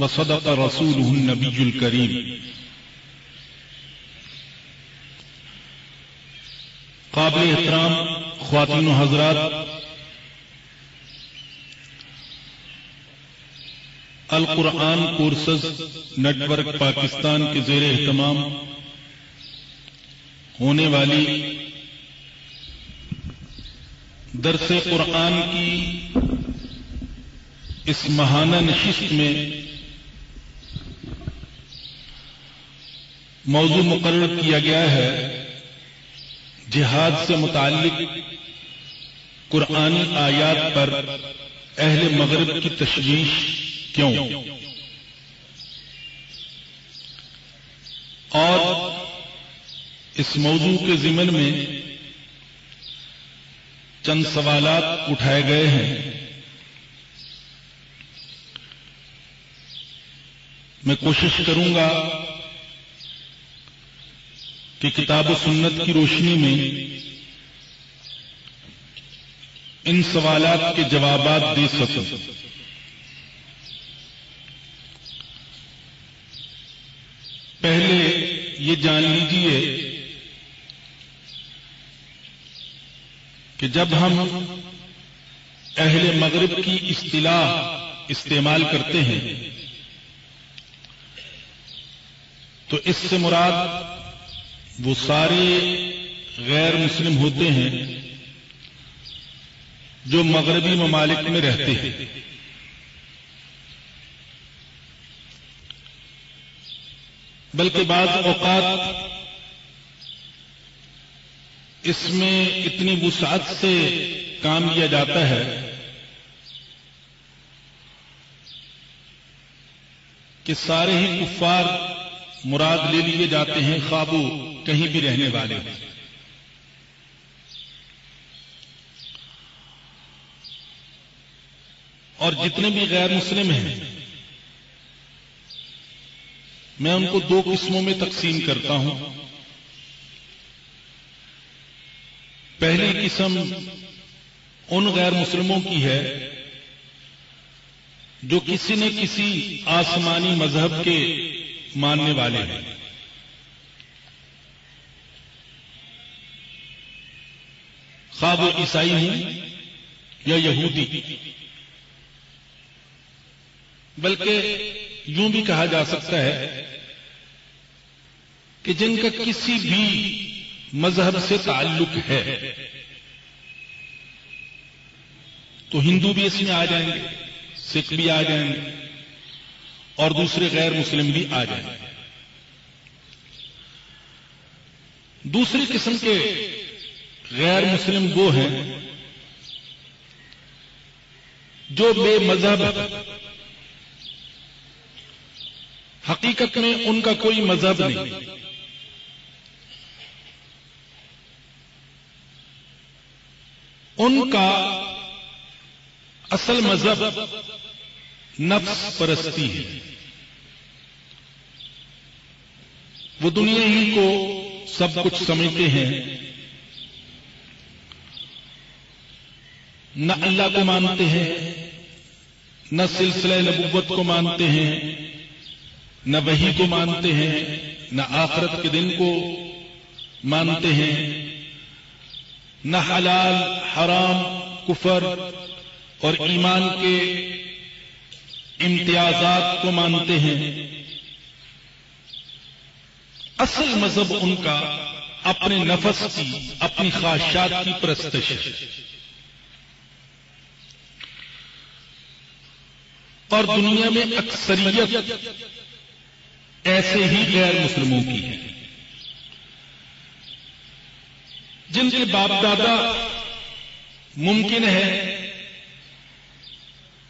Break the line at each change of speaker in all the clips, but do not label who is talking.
वसदत रसूल नबील करीम काबिल एहतराम खातिन हजरात अलकुरान कोर्सेज नेटवर्क पाकिस्तान के जेर अहतमाम होने वाली दरस कुरान की इस महाना नशिस्त में मौजू मुकर किया गया है। जिहाद से मुताल कुरानी आयात पर अहल मगरब की तशवीश क्यों? और इस मौजू के जिमन में चंद सवालात उठाए गए हैं। मैं कोशिश करूँगा कि किताब सुन्नत की रोशनी में इन सवाल के जवाब दे सको। पहले ये जान लीजिए कि जब हम अहले मगरब की इस्तीलाह इस्तेमाल करते हैं तो इससे मुराद वो सारे गैर मुस्लिम होते हैं जो मगरबी ममालिक में रहते हैं। बल्कि बाद औकात इसमें इतनी वसात से काम किया जाता है कि सारे ही कुफार मुराद ले लिए जाते हैं खाबू कहीं भी रहने वाले। हैं और जितने भी गैर मुस्लिम हैं, मैं उनको दो किस्मों में तकसीम करता हूँ। पहली किस्म उन गैर मुस्लिमों की है, जो किसी न किसी आसमानी मज़हब के मानने वाले हैं। खा वो ईसाई हो या यहूदी। बल्कि यूँ भी कहा जा सकता है कि जिनका किसी भी मज़हब से ताल्लुक है तो हिंदू भी इसमें आ जाएँगे, सिख भी आ जाएँगे, और दूसरे गैर मुस्लिम भी आ जाएँगे। दूसरी किस्म के गैर मुस्लिम वो हैं जो बे मज़हब हकीकत में उनका कोई मज़हब नहीं। उनका असल मज़हब नफ परस्ती है। वो दुनिया ही को सब कुछ समझते हैं। न अल्लाह को मानते हैं, न सिलसिला नबूवत को मानते हैं, न वही को मानते हैं, न आखरत के दिन को मानते हैं, न हलाल, हराम, कुफर और ईमान के इम्तियाजात को मानते हैं। असल मज़हब उनका अपने नफस की, अपनी ख्वाहिशात की प्रस्तश है। और दुनिया में अक्सरियत ऐसे ही गैर मुस्लिमों की है। जिनके बाप दादा मुमकिन है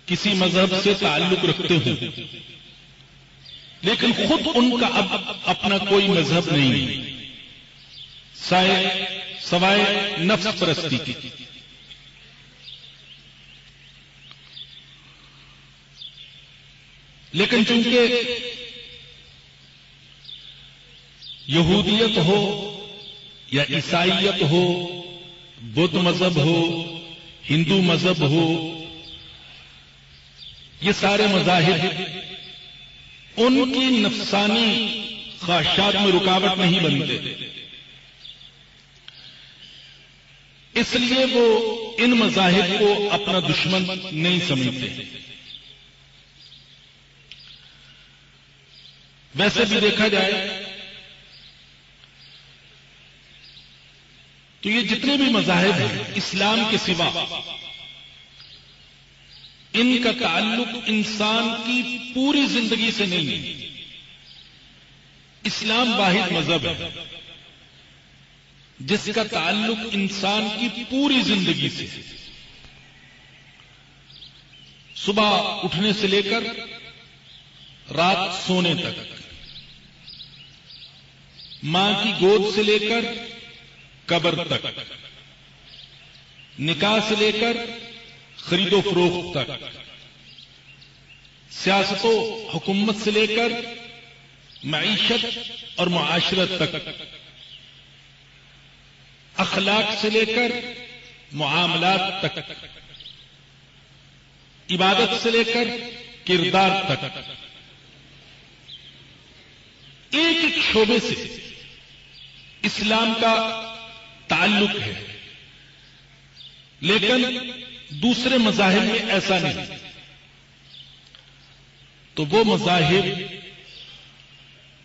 किसी मज़हब से ताल्लुक रखते हो, लेकिन खुद उनका अब अपना कोई मज़हब नहीं साय सवाए नफ्स परस्ती की। लेकिन चूँकि यहूदियत हो या ईसाइत हो, बुद्ध मज़हब हो, हिंदू मज़हब हो, ये सारे मजाहिर उनकी नफसानी ख्वाहिशात में रुकावट नहीं बनते। इसलिए वो इन मजाहिर को अपना दुश्मन नहीं समझते। वैसे भी देखा जाए तो ये जितने भी मजाहिब हैं, इस्लाम के सिवा, इनका ताल्लुक इंसान की पूरी ज़िंदगी से नहीं है। इस्लाम वाहिद मज़हब है, जिसका ताल्लुक इंसान की पूरी ज़िंदगी से सुबह उठने से लेकर रात सोने तक माँ की गोद से लेकर कब्र तक, निकाह से लेकर खरीदो फरोख्त तक, सियासत, हुकूमत से लेकर मीशत और मुआशरत तक, अखलाक से लेकर मामलात तक, इबादत से लेकर किरदार तक। एक एक शोबे से इस्लाम का ताल्लुक है। लेकिन दूसरे मजाहिब में ऐसा नहीं। तो वो मजाहिब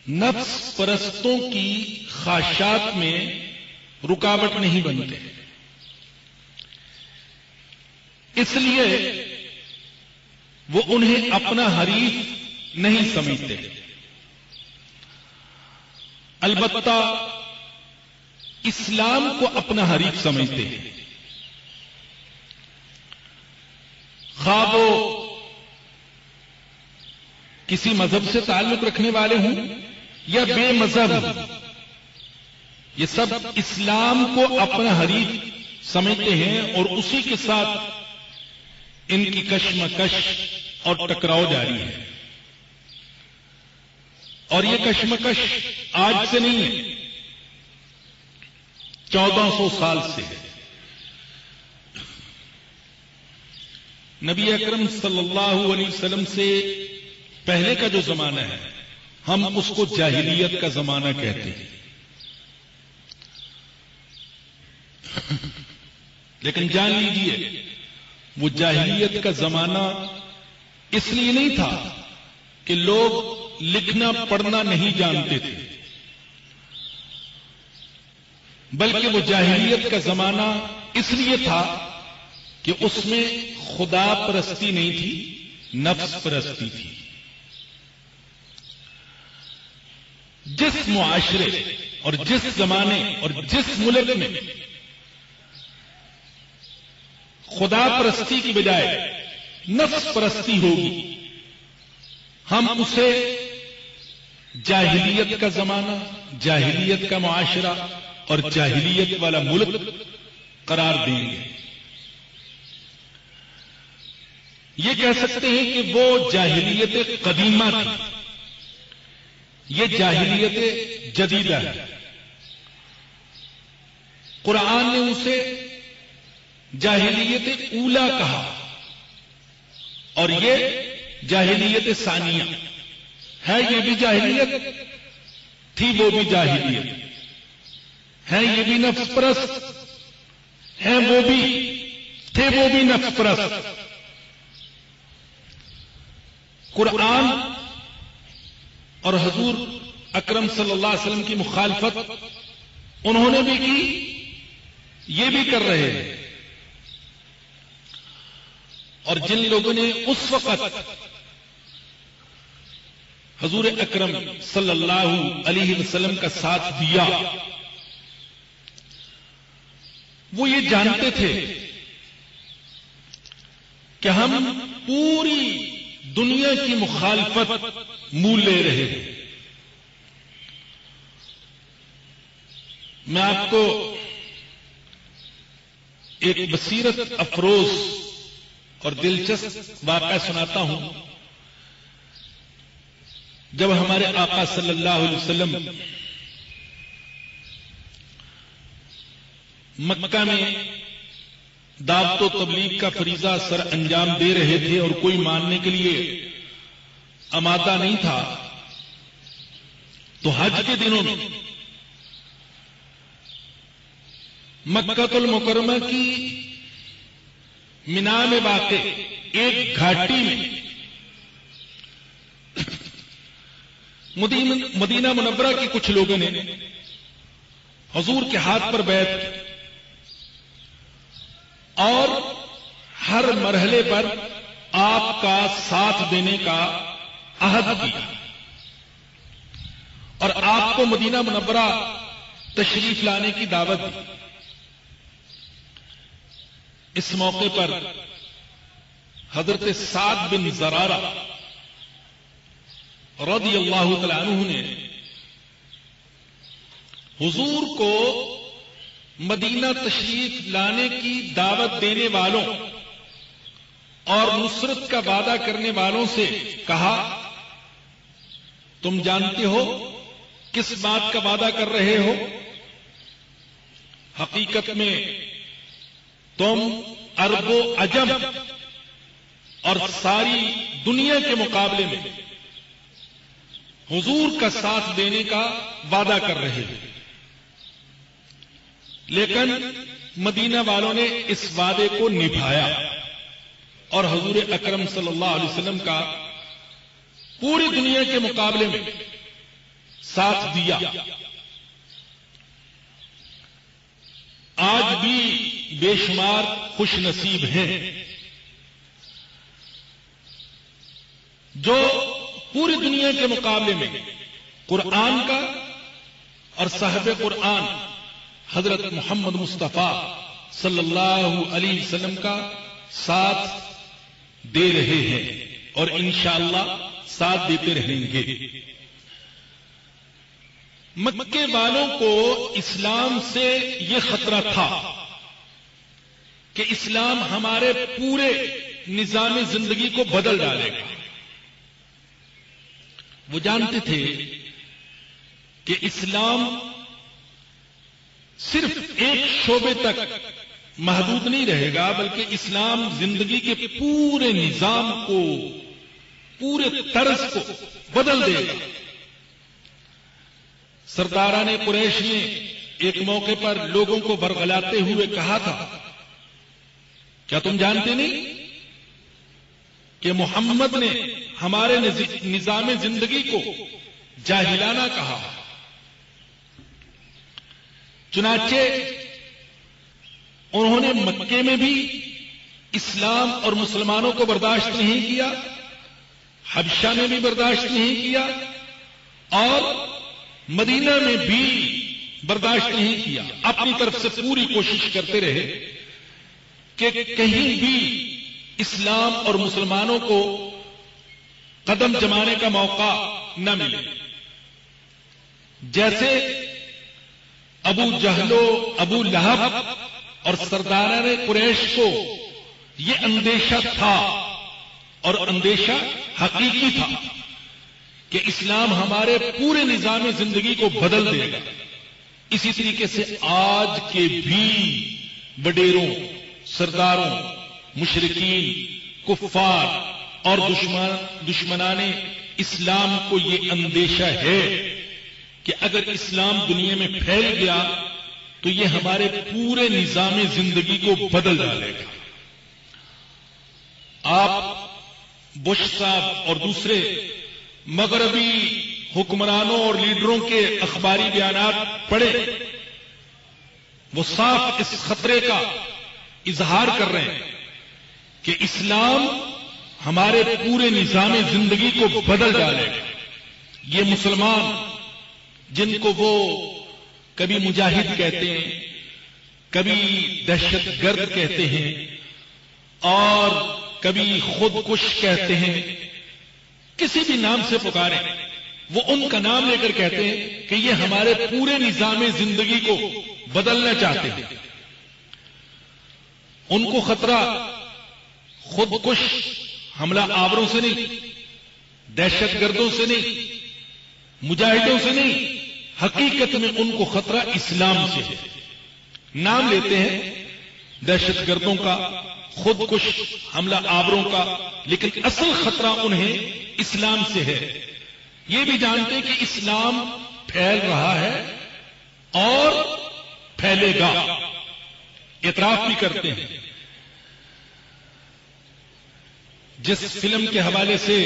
नफ्स परस्तों की ख्वाहिशात में रुकावट नहीं बनते। इसलिए वो उन्हें अपना हरीफ नहीं समझते। अलबत्ता इस्लाम को अपना हरीफ समझते हैं। खाबो किसी मज़हब से ताल्लुक रखने वाले हों या बेमजहब? ये सब इस्लाम को अपना हरीफ समझते हैं और उसी के साथ इनकी कश्मकश और टकराव जारी है। और ये कश्मकश आज से नहीं है। चौदह सौ साल से। है नबी अकरम सल्लल्लाहु अलैहि वसल्लम से पहले का जो जमाना है, हम उसको जाहिलियत का जमाना कहते हैं। लेकिन जान लीजिए, वो जाहिलियत का जमाना इसलिए नहीं था कि लोग लिखना, पढ़ना नहीं जानते थे। बल्कि वो जाहिलियत का जमाना इसलिए था कि उसमें खुदा परस्ती नहीं थी, नफ्स परस्ती थी। जिस मुआशरे और जिस जमाने और जिस मुल्क में खुदा परस्ती की बजाय नफ्स परस्ती होगी, हम उसे जाहिलियत का जमाना, जाहिलियत का मुआशरा और जाहिलियत वाला मुल्क करार देंगे। ये कह सकते हैं कि वो जाहिलियत कदीमा थी। ये जाहिलियत जदीदा है। कुरान ने उसे जाहिलियत ऊला कहा और ये जाहिलियत सानिया। है ये भी जाहिलियत? थी वो भी जाहिलियत। है ये भी नफ्स है वो भी, थे वो भी नफ्स कुरान और हजूर अकरम सल्लल्लाहु अलैहि वसल्लम की मुखालफत उन्होंने भी की, ये भी कर रहे हैं। और जिन लोगों ने उस वक्त हजूर अकरम सल्लल्लाहु अलैहि वसल्लम का साथ दिया वो ये जानते थे कि हम पूरी दुनिया की मुखालफत मूल ले रहे हैं। मैं आपको एक बसीरत अफरोज और दिलचस्प वाक़ सुनाता हूँ। जब हमारे आका सल्लल्लाहु अलैहि वसल्लम मक्का में दावतो तबलीग का फरीजा सर अंजाम दे रहे थे और कोई मानने के लिए अमादा नहीं था तो हज के दिनों में मक्कातुल मुकरमा की मीना में वाक़ एक घाटी में। मदीना मुनवरा के कुछ लोगों ने हजूर के हाथ पर बैठ और हर मरहले पर आपका साथ देने का अहद किया। और आपको मदीना मुनवरा तशरीफ़ लाने की दावत दी। इस मौके पर हज़रत साद बिन जरारा रदी अल्लाह तु ने हुजूर को मदीना तशरीफ़ लाने की दावत देने वालों और नुसरत का वादा करने वालों से कहा, तुम जानते हो किस बात का वादा कर रहे हो? हकीकत में तुम अरबो अजम और सारी दुनिया के मुकाबले में हुजूर का साथ देने का वादा कर रहे हो। लेकिन मदीना वालों ने इस वादे को निभाया। और हजूर अकरम वसल्लम का पूरी दुनिया के मुकाबले में साथ दिया। आज भी बेशुमार खुश नसीब हैं। जो पूरी दुनिया के मुकाबले में कुरान का और साहब कुरान हज़रत मोहम्मद मुस्तफ़ा सल्लल्लाहु अलैहि वसल्लम का साथ दे रहे हैं और इंशाला साथ देते रहेंगे। मक्के वालों को इस्लाम से यह खतरा था कि इस्लाम हमारे पूरे निज़ाम ज़िंदगी को बदल डालेगा। वो जानते थे कि इस्लाम सिर्फ़ एक शोबे तक महदूद नहीं रहेगा, बल्कि इस्लाम ज़िंदगी के पूरे निज़ाम को, पूरे तर्ज को बदल देगा। सरदारा ने कुरैश ने एक मौके पर लोगों को बरगलाते हुए कहा था, क्या तुम जानते नहीं कि मोहम्मद ने हमारे निज़ाम ज़िंदगी को जाहिलाना कहा? चुनाचे उन्होंने मक्के में भी इस्लाम और मुसलमानों को बर्दाश्त नहीं किया, हबशा में भी बर्दाश्त नहीं किया और मदीना में भी बर्दाश्त नहीं किया। अपनी तरफ़ से पूरी कोशिश करते रहे कि कहीं भी इस्लाम और मुसलमानों को कदम जमाने का मौका न मिले। जैसे अबू जहलो, अबू लहब और सरदार ने कुरैश को यह अंदेशा था और अंदेशा हकीकी था कि इस्लाम हमारे पूरे निज़ाम ज़िंदगी को बदल देगा। इसी तरीके से आज के भी बडेरों सरदारों, मुशरकिन, कुफार और दुश्मन, दुश्मनाने इस्लाम को ये अंदेशा है। कि अगर इस्लाम दुनिया में फैल गया तो ये हमारे पूरे निज़ाम ज़िंदगी को बदल डालेगा। आप बुश साहब और दूसरे मगरबी हुक्मरानों और लीडरों के अखबारी बयान पढ़े। वो साफ़ इस खतरे का इजहार कर रहे हैं कि इस्लाम हमारे पूरे निज़ाम ज़िंदगी को बदल डालेगा। ये मुसलमान जिनको वो कभी मुजाहिद कहते हैं, कभी दहशत गर्द कहते हैं, और कभी खुद कुश कहते हैं, किसी भी नाम से पुकारे, वो उनका नाम लेकर कहते हैं कि ये हमारे पूरे निज़ाम ज़िंदगी को बदलना चाहते हैं। उनको खतरा खुद कुश हमला आवरों से नहीं, दहशतगर्दों से नहीं, मुजाहिदों से नहीं हकीकत में उनको खतरा इस्लाम से है। नाम लेते हैं दहशत गर्दों का खुद कुश हमला आवरों का, लेकिन असल खतरा उन्हें इस्लाम से है। ये भी जानते हैं कि इस्लाम फैल रहा है और फैलेगा। इतराफ भी करते हैं। जिस फ़िल्म के हवाले से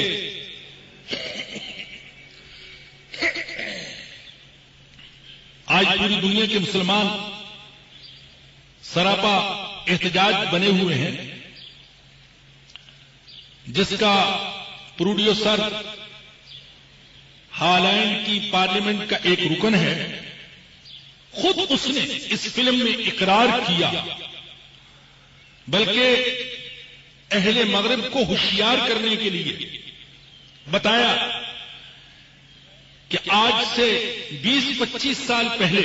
आज पूरी दुनिया के मुसलमान सरापा एहतजाज बने हुए हैं, जिसका प्रोड्यूसर हालैंड की पार्लियामेंट का एक रुकन है, खुद उसने इस फ़िल्म में इकरार किया, बल्कि अहले मगरब को होशियार करने के लिए बताया कि आज से 20-25 साल पहले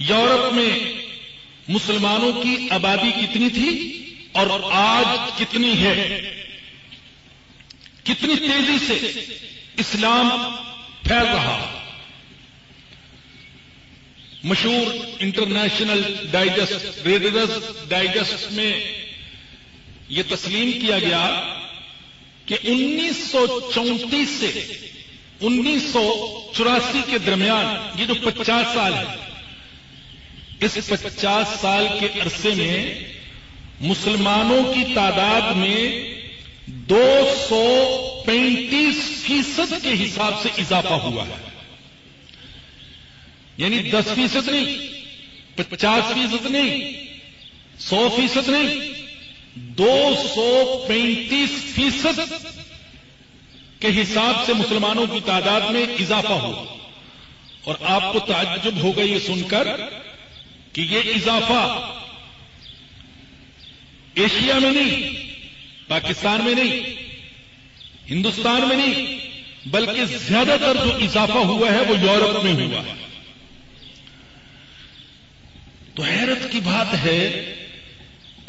यूरोप में मुसलमानों की आबादी कितनी थी और आज कितनी है? कितनी तेज़ी से इस्लाम फैल रहा? मशहूर इंटरनेशनल डाइजेस्ट रेडरस डाइजेस्ट में यह तस्लीम किया गया कि 1934 से उन्नीस सौ चौरासी के दरमियान, ये जो 50 साल है, इस 50 साल के अरसे में मुसलमानों की तादाद में 235 फ़ीसद के हिसाब से इजाफा हुआ है। यानी 10 फ़ीसद नहीं 50 फ़ीसद नहीं 100 फ़ीसद नहीं 235 फ़ीसद के हिसाब से मुसलमानों की तादाद में इजाफा हुआ। और आपको ताज्जुब होगा ये सुनकर कि ये इजाफा एशिया में नहीं, पाकिस्तान में नहीं, हिंदुस्तान में नहीं, बल्कि ज़्यादातर जो इजाफा हुआ है वो यूरोप में हुआ। है तो हैरत की बात है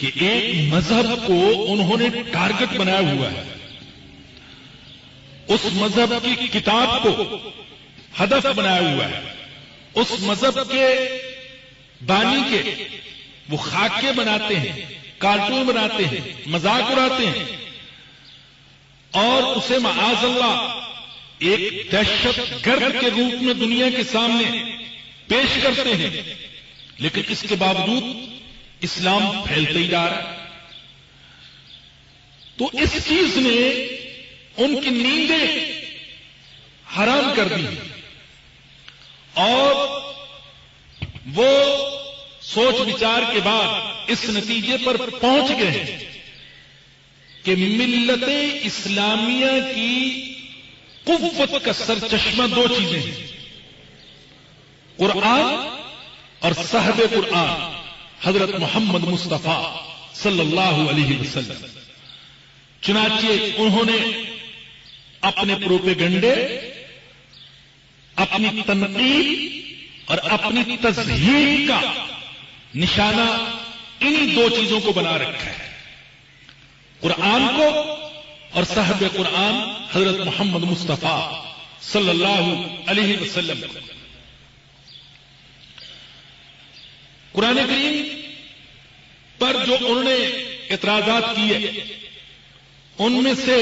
कि एक मज़हब को उन्होंने टारगेट बनाया हुआ है। उस मज़हब की किताब को हदफ बनाया हुआ है। उस मज़हब के बानी के वो खाके बनाते हैं, कार्टून बनाते हैं, मज़ाक उड़ाते हैं। और उसे माजल्ला एक दहशत गर्द के रूप में दुनिया के सामने पेश करते हैं। लेकिन इसके बावजूद इस्लाम फैलते ही जा रहा है। तो इस चीज़ ने उनकी नींदें हराम कर दी। और वो सोच विचार के बाद इस नतीजे पर पहुँच गए कि मिल्लत इस्लामिया की कुत का सरचश्मा दो चीज़ें हैं। कुरान और साहब कुरान। हज़रत मोहम्मद मुस्तफ़ा सल्लल्लाहु अलैहि वसल्लम। चुनाचे उन्होंने अपने प्रोपेगंडे, अपनी तनकीद और अपनी तजहीर का निशाना इन्हीं दो चीज़ों को बना रखा है। कुरान को और साहब कुरान हज़रत मोहम्मद मुस्तफ़ा सल्लल्लाहु अलैहि वसल्लम कुरान करीम पर जो उन्होंने एतराजात किए उनमें से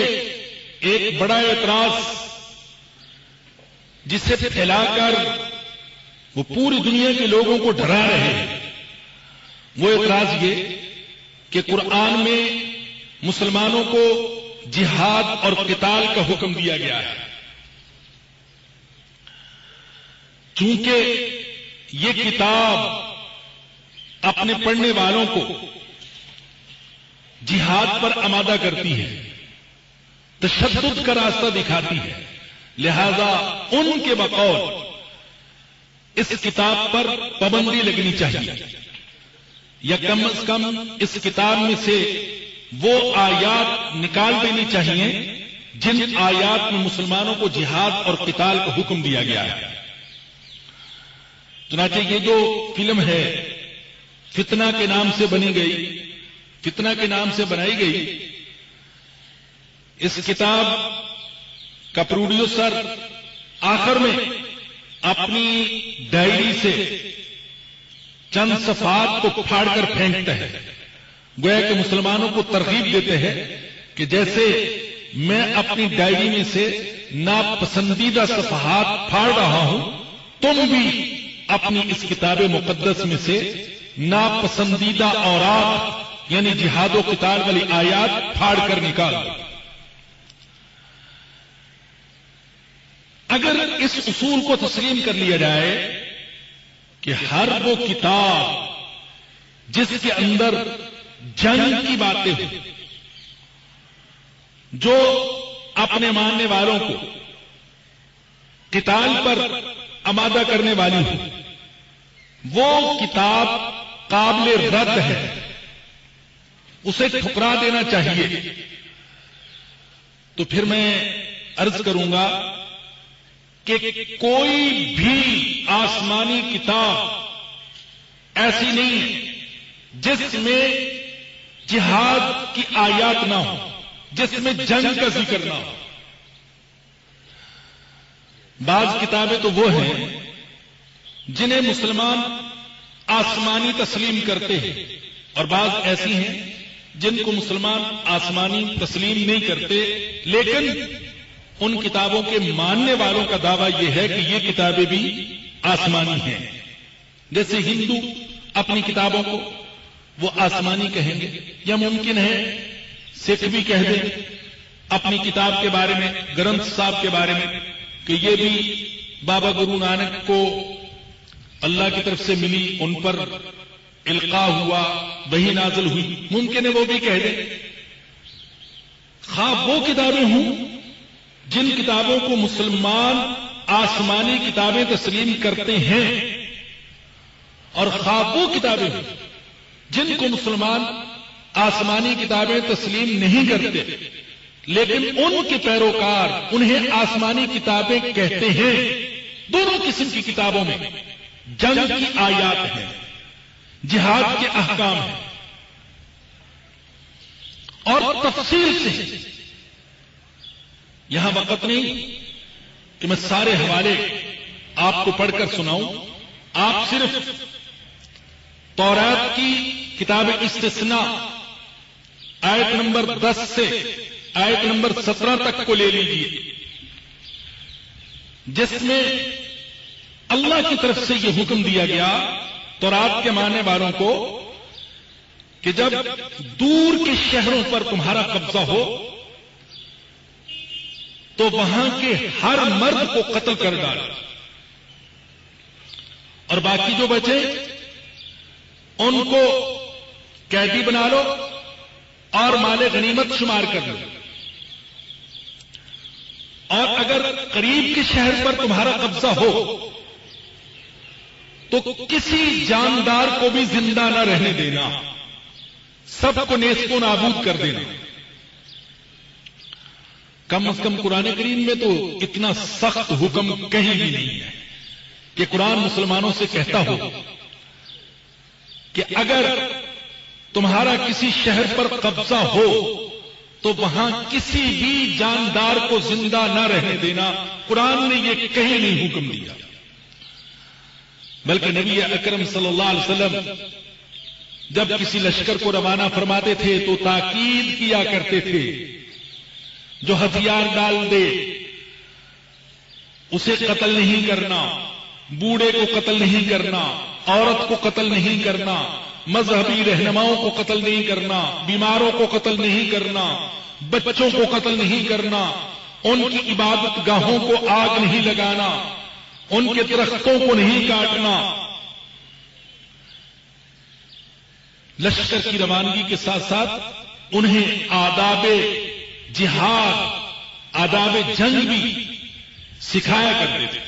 एक बड़ा एतराज़ जिसे फैलाकर वो पूरी दुनिया के लोगों को डरा रहे हैं, वो एतराज़ ये कि कुरान में मुसलमानों को जिहाद और किताल का हुक्म दिया गया है। चूँकि ये किताब अपने पढ़ने वालों को जिहाद पर आमादा करती है तशद का रास्ता दिखाती है। लिहाजा उनके बकौल इस किताब पर पाबंदी लगनी चाहिए। या कम अज कम इस किताब में से वो आयात निकाल देनी चाहिए, जिन आयात में मुसलमानों को जिहाद और किताल का हुक्म दिया गया है। चुनाचे ये जो फ़िल्म है फितना के नाम से बनी गई। फितना के नाम से बनाई गई। इस किताब का प्रोड्यूसर आखिर में अपनी डायरी से चंद सफात को फाड़कर फेंकते हैं। गोया के मुसलमानों को तरकीब देते हैं कि जैसे मैं अपनी डायरी में से नापसंदीदा सफहात फाड़ रहा हूँ, तुम भी अपनी इस किताब मुकद्दस में से नापसंदीदा और यानी जिहादो किताब वाली आयात फाड़ कर निकाल। अगर इस उसूल को तस्लीम कर लिया जाए कि हर वो किताब जिसके अंदर जंग की बातें हो, जो अपने मानने वालों को किताब पर आमादा करने वाली हो, वो किताब काबिल रद्द है। उसे ठुकरा देना चाहिए। तो फिर मैं अर्ज़ करूँगा कि कोई भी आसमानी किताब ऐसी नहीं, जिसमें जिहाद की आयात ना हो, जिसमें जंग का ज़िक्र ना हो। बाज किताबें तो वो हैं जिन्हें मुसलमान आसमानी तस्लीम करते हैं। और बाज ऐसी हैं जिनको मुसलमान आसमानी तस्लीम नहीं करते, लेकिन उन किताबों के मानने वालों का दावा यह है कि ये किताबें भी आसमानी हैं। जैसे हिंदू अपनी किताबों को वो आसमानी कहेंगे, या मुमकिन है सिख भी कह दें अपनी किताब के बारे में, ग्रंथ साहब के बारे में, कि ये भी बाबा गुरु नानक को अल्लाह की तरफ़ से मिली, उन पर इल्का हुआ, वही नाजल हुई। मुमकिन है वो भी कह दें। खा वो किताबें हूँ जिन किताबों को मुसलमान आसमानी किताबें तस्लीम करते हैं, और खा वो किताबें हूँ जिनको मुसलमान आसमानी किताबें तस्लीम नहीं करते, लेकिन उनके पैरोकार उन्हें आसमानी किताबें कहते हैं। दोनों किस्म की किताबों में जंग की आयात है, जिहाद के अहकाम है। और तफसील से, यहाँ वक्त नहीं, कि मैं सारे हवाले आपको पढ़कर सुनाऊं। आप सिर्फ़ तौरात की किताब इस्तना आयत नंबर 10 से आयत नंबर 17 तक को ले लीजिए, जिसमें अल्लाह की तरफ़ से यह हुक्म दिया गया तौरात के मानने वालों को कि जब दूर के शहरों पर तुम्हारा कब्जा हो तो वहाँ के हर मर्द को कत्ल कर डाल। और बाकी जो बचे, उनको कैदी बना लो और माले गनीमत शुमार कर लो। और अगर करीब के शहर पर तुम्हारा कब्जा हो तो किसी जानदार को भी ज़िंदा न रहने देना। सबको नेस्को नाबूद कर देना। कम अज कम कुरान करीम में तो इतना सख्त हुक्म कहीं भी नहीं है कि कुरान मुसलमानों से कहता हो कि अगर तुम्हारा किसी शहर पर कब्जा हो तो वहाँ किसी भी जानदार को ज़िंदा न रहने देना। कुरान ने यह कहीं नहीं हुक्म दिया। बल्कि नबी अकरम सल्लल्लाहु अलैहि वसल्लम जब किसी लश्कर को रवाना फरमाते थे तो ताकीद किया करते थे। जो हथियार डाल दे, उसे कत्ल नहीं करना, बूढ़े को कत्ल नहीं करना, औरत को कत्ल नहीं करना, मजहबी रहनुमाओं को कत्ल नहीं करना, बीमारों को कत्ल नहीं करना, बच्चों को कत्ल नहीं करना, उनकी इबादत गाहों को आग नहीं लगाना उनके दरख्तों को नहीं काटना। लश्कर की रवानगी के साथ साथ उन्हें आदाब जिहाद, आदाब जंग भी सिखाया करते थे।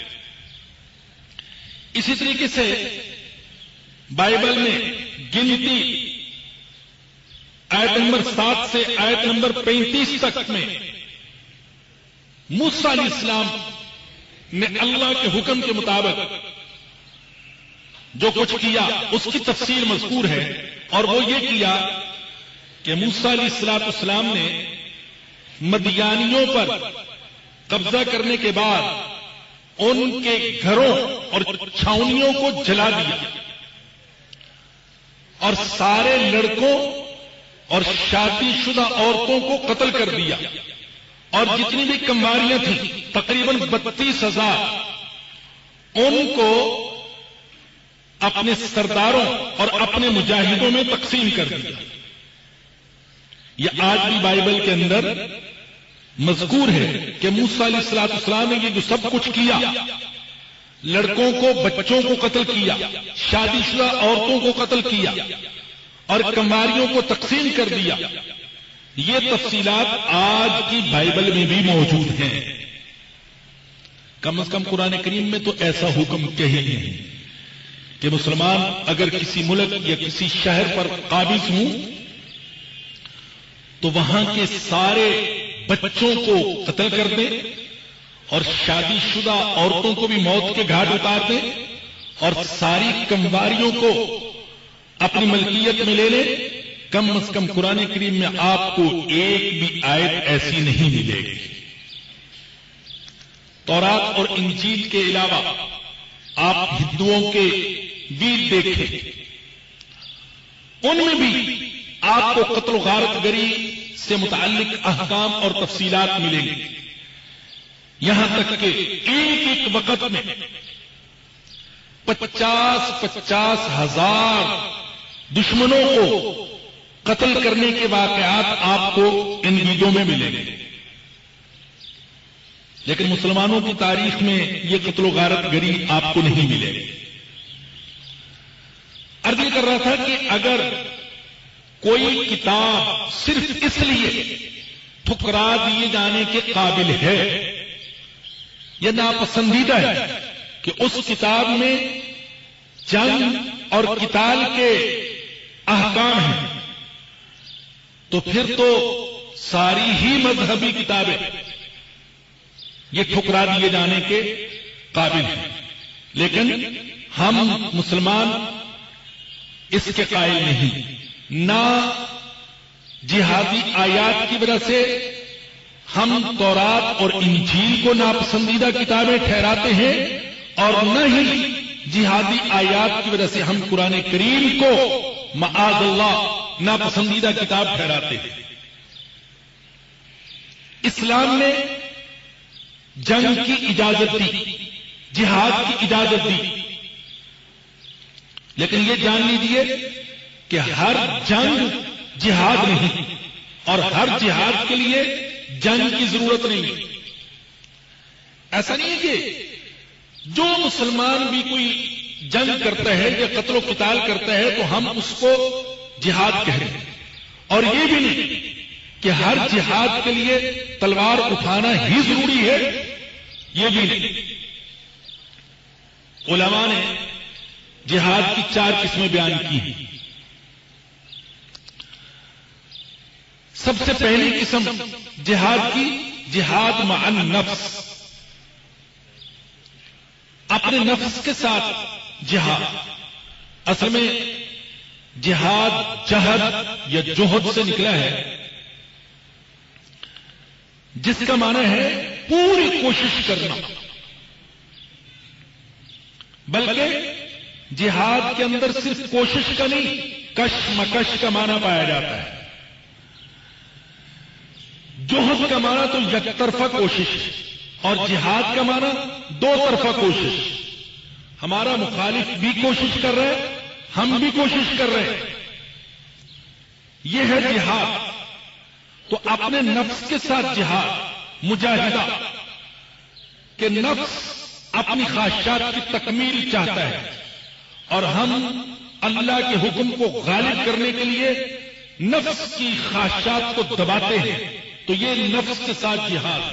इसी तरीके से बाइबल में गिनती आयत नंबर सात से आयत नंबर पैंतीस तक में मूसा इस्लाम ने अल्लाह के हुक्म के मुताबिक जो कुछ किया, उसकी तफसील मजकूर है। और वो ये किया कि मूसा इस्लाम ने मदियानियों पर कब्जा करने के बाद उनके घरों और छावनियों को जला दिया। और सारे लड़कों और शादीशुदा औरतों को कत्ल कर दिया। और जितनी भी कमवारियाँ थी, तकरीबन बत्तीस हज़ार। उनको अपने सरदारों और अपने मुजाहिदों में तकसीम कर दिया यह आज भी बाइबल के अंदर मजकूर है कि मूसा ने ये जो सब कुछ किया, लड़कों को, बच्चों को कत्ल किया, शादीशुदा औरतों को कत्ल किया, और कमारियों को तकसीम कर दिया ये तफसीलात आज की बाइबल में भी मौजूद हैं। कम से कम कुरान करीम में तो ऐसा हुक्म कहीं नहीं। कि मुसलमान अगर किसी मुल्क या किसी शहर पर काबिज हूँ तो वहाँ के सारे बच्चों को कत्ल कर दें और शादीशुदा औरतों को भी मौत के घाट उतार दें और सारी कमवारियों को अपनी मलकियत में ले लें। कम अज कम कुरान करीम में आपको एक भी आयत ऐसी नहीं मिलेगी। तौरात और इंजील के अलावा आप हिंदुओं के वीर देखें। उनमें भी आपको कत्ल गारत गरी से मुतालिक अहकाम और तफसीलात मिलेंगे। यहाँ तक कि एक एक वक्त में पचास पचास हज़ार दुश्मनों को कत्ल करने के वाकयात आपको इन वीडियो में मिलेंगे। लेकिन मुसलमानों की तारीख में यह कत्लो गारत गरी आपको नहीं मिलेगी। अर्ज़ कर रहा था कि अगर कोई किताब सिर्फ़ इसलिए ठुकरा दिए जाने के काबिल है यह नापसंदीदा है कि उस किताब में जंग और किताल के अहकाम हैं तो फिर तो सारी ही मजहबी किताबें ये ठुकरा दिए जाने के काबिल हैं। लेकिन हम मुसलमान इसके कायल नहीं, ना जिहादी आयात की वजह से हम तौरात और इंजील को नापसंदीदा किताबें ठहराते हैं और न ही जिहादी आयात की वजह से हम कुरान करीम को मादल्ला नापसंदीदा किताब ठहराते हैं। इस्लाम ने जंग की इजाज़त दी, जिहाद की इजाज़त दी। लेकिन यह जान लीजिए कि हर जंग जिहाद नहीं और हर जिहाद के लिए जंग की ज़रूरत नहीं ऐसा नहीं है कि जो मुसलमान भी कोई जंग करता है या कत्लो किताल करता है तो हम उसको जिहाद कह रहे हैं। और यह भी नहीं कि हर जिहाद के लिए तलवार उठाना ही ज़रूरी है यह भी नहीं। उलमा ने जिहाद की चार किस्में बयान की हैं। सबसे पहली किस्म जिहाद की, जिहाद मान नफ्स। अपने नफ्स के साथ जिहाद। असल में जिहाद, जहद या जोहद से निकला है। जिसका माना है पूरी कोशिश करना। बल्कि जिहाद के अंदर सिर्फ़ कोशिश का नहीं, कशमकश का माना पाया जाता है। जोहद का माना तो एक तरफा कोशिश और जिहाद का माना दो तरफा कोशिश। हमारा मुखालिफ भी कोशिश कर रहे हैं हम भी कोशिश कर रहे हैं। यह है जिहाद। तो अपने नफ्स के साथ जिहाद, मुजाहिदा, के नफ्स अपनी ख्वाहिशात की तकमील चाहता है। और हम अल्लाह के हुक्म को गालिब करने के लिए नफ्स की ख्वाहिशात को दबाते हैं। तो ये नफ्स के साथ जिहाद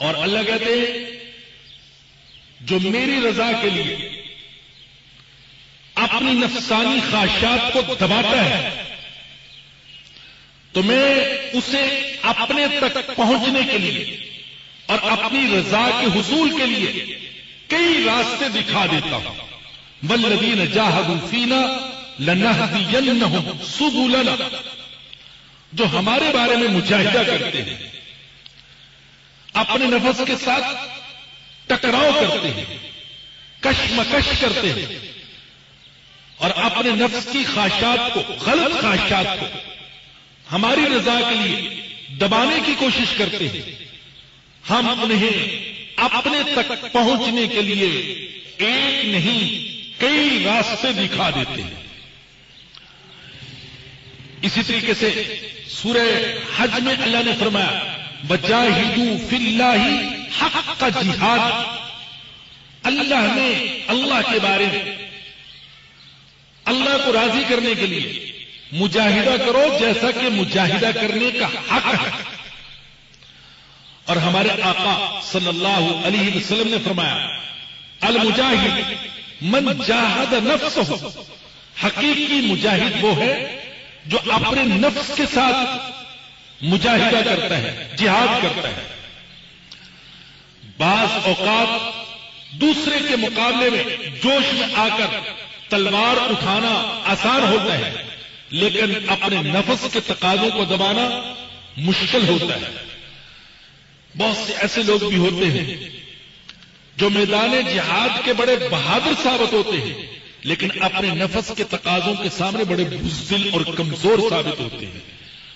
और अल्लाह कहते हैं, जो मेरी रजा के लिए अपनी नफसानी ख्वाहिशात को दबाता है। तो मैं उसे अपने तक पहुँचने के लिए और अपनी रजा के हुसूल के लिए कई रास्ते दिखा देता हूँ। वल्लदीन जाहदूफीना लनहदियन सुबुलना, जो हमारे बारे में मुजाहिदा करते हैं। अपने नफस के साथ टकराव करते हैं, कशमकश करते हैं। और अपने नफ्स की ख्वाहिशात को, गलत ख्वाहिशात को, हमारी रजा के लिए दबाने की कोशिश करते हैं। हम उन्हें अपने तक पहुँचने के लिए एक नहीं, कई रास्ते दिखा देते हैं। इसी तरीके से सूर्य हज में अल्लाह ने फरमाया, बजाहिदू फिल्लाही हक का जिहाद। अल्लाह ने अल्लाह के बारे में अल्लाह को राज़ी करने के लिए। मुजाहिदा करो जैसा कि मुजाहिदा करने का हक है। और हमारे आका सल्लल्लाहु अलैहि वसल्लम ने फरमाया अल मुजाहिद मन जाहद नफ्स हो हकीकी मुजाहिद वो है जो अपने नफ्स के साथ मुजाहिदा करता है, जिहाद करता है। बाज औकात दूसरे के मुकाबले में जोश में आकर तलवार उठाना आसान होता है, लेकिन अपने नफस के तकाजों को दबाना मुश्किल होता है। बहुत से ऐसे लोग भी होते हैं जो मैदान जिहाद के बड़े बहादुर साबित होते हैं, लेकिन अपने नफस के तकाजों के सामने बड़े बुजदिल और कमज़ोर साबित होते हैं।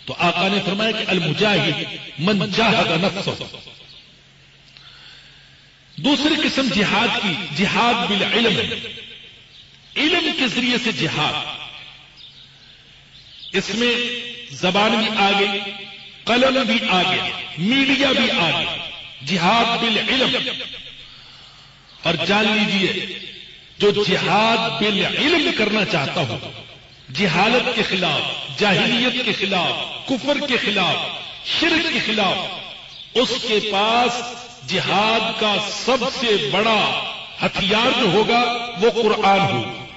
तो आका ने फरमाया कि अल मुजाहिद मन जाहद नफ्स। दूसरी किस्म जिहाद की, जिहाद बिल इल्म। इल्म के ज़रिए से जिहाद। इसमें जबान भी आ गई, कलम भी आ गया, मीडिया भी आ गया जिहाद बिल इल्म। और जान लीजिए, जो जिहाद बिल इल्म करना चाहता हो, जिहालत के खिलाफ, जाहिलियत के खिलाफ, कुफर के खिलाफ, शिरक के खिलाफ, उसके पास जिहाद का सबसे बड़ा हथियार जो होगा, वो कुरान होगा।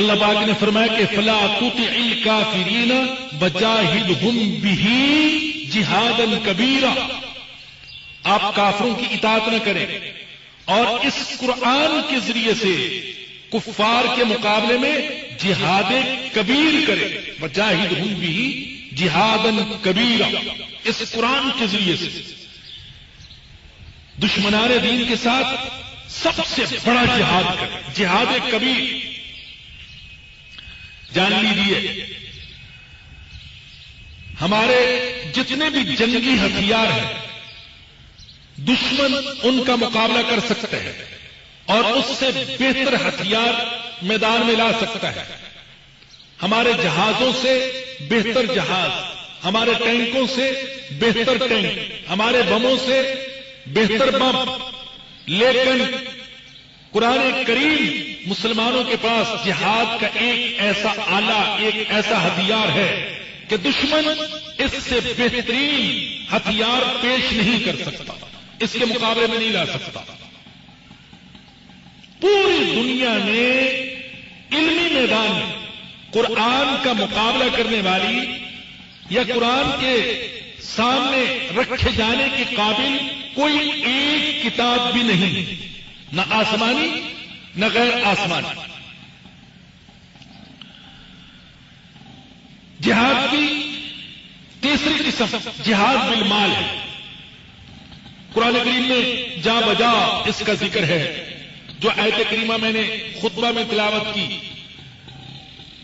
अल्लाह बाग ने फरमाया कि फला तुत काफिरीन बजाहिद हम बिही जिहादन कबीरा। आप काफरों की इतात न करें। और इस कुरान के ज़रिए से कुफार के मुकाबले में जिहाद कबीर करें। बजाहिद हम भी जिहादन कबीरा। इस कुरान के ज़रिए से दुश्मनान दीन के साथ सबसे बड़ा जिहाद करें। जिहाद कबीर। जान लीजिए। हमारे जितने भी जंगी हथियार हैं, दुश्मन उनका मुकाबला कर सकते हैं और उससे बेहतर हथियार मैदान में ला सकता है। हमारे जहाजों से बेहतर जहाज़, हमारे टैंकों से बेहतर टैंक, हमारे बमों से बेहतर बम। लेकिन कुरान करीम मुसलमानों के पास जिहाद का एक ऐसा आला, एक ऐसा हथियार है कि दुश्मन इससे बेहतरीन हथियार पेश नहीं कर सकता, इसके मुकाबले में नहीं ला सकता। पूरी दुनिया में इल्मी मैदान, कुरान का मुकाबला करने वाली या कुरान के सामने रखे जाने के काबिल कोई एक किताब भी नहीं, न आसमानी न गैर आसमानी। जिहाद की तीसरी किस्म, जिहाद बिल माल है। कुरान करीम में जा बजा इसका ज़िक्र है। जो आयत करीमा मैंने खुतबा में तिलावत की,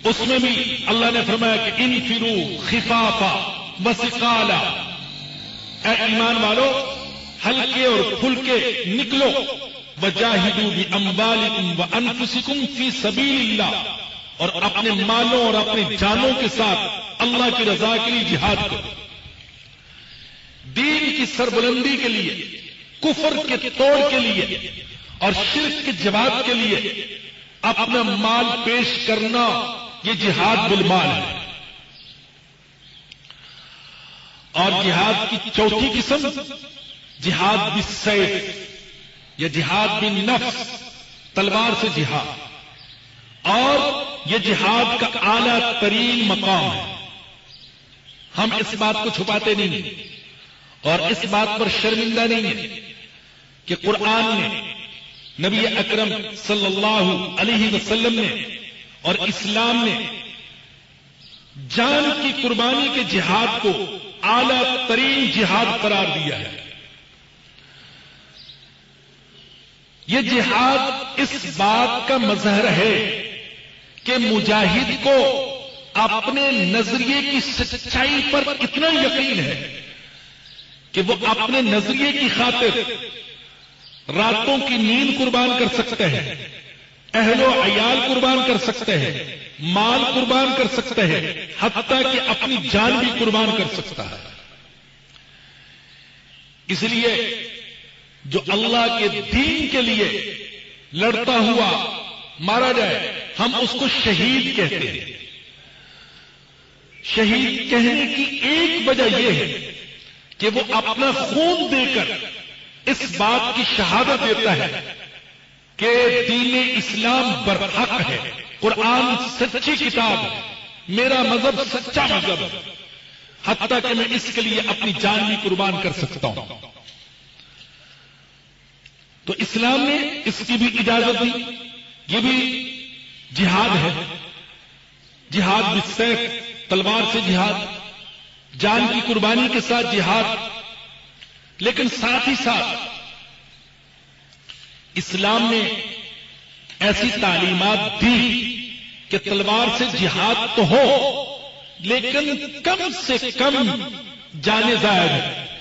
उसमें भी अल्लाह ने फरमाया कि इन फिरू खिफाफा वसिकाला। ईमान वालो, हल्के और फुलके निकलो। वजाहिदू भी अम्बालिकुम व अनफुसिकुम फ़ी सबीलिल्लाह। और अपने मालों और अपने जानों के साथ अल्लाह की रजा के लिए जिहाद करो। दीन की सरबुलंदी के लिए, कुफर के तोड़ के लिए और शिरक के जवाब के लिए अपना माल पेश करना ये जिहाद बिलमाल है। और जिहाद की चौथी किस्म, जिहाद बिन सैफ या जिहाद बिन नफ्स, तलवार से जिहाद। और यह जिहाद का आला तरीन मकाम है। हम इस बात को छुपाते नहीं और इस बात पर शर्मिंदा नहीं है कि कुरान ने नबी अकरम सल्लल्लाहु अलैहि वसल्लम ने और इस्लाम ने जान की कुर्बानी के जिहाद को आला तरीन जिहाद करार दिया है। यह जिहाद इस बात का मजहर है कि मुजाहिद को अपने नज़रिए की सच्चाई पर इतना यकीन है कि वो अपने नज़रिए की खातिर रातों की नींद कुर्बान कर सकते हैं, अहलो अयाल कुर्बान कर सकते हैं, माल कुर्बान कर सकते हैं हत्या कि अपनी जान भी कुर्बान कर सकता है। इसलिए जो अल्लाह के दीन के लिए लड़ता हुआ मारा जाए, हम उसको शहीद कहते हैं। शहीद कहने की एक वजह यह है कि वो अपना खून देकर इस बात की शहादत देता है कि दीन इस्लाम बरहक है, कुरान सच्ची किताब है, मेरा मज़हब सच्चा मज़हब है हत्या कि मैं इसके लिए अपनी जान भी कुर्बान कर सकता हूँ। तो इस्लाम ने इसकी भी इजाज़त दी। ये भी जिहाद है। जिहाद बिसैफ तलवार से जिहाद, जान की कुर्बानी के साथ जिहाद। लेकिन साथ ही साथ इस्लाम ने ऐसी तालीमात दी कि तलवार से जिहाद तो हो, लेकिन कम से कम जाने जायद है।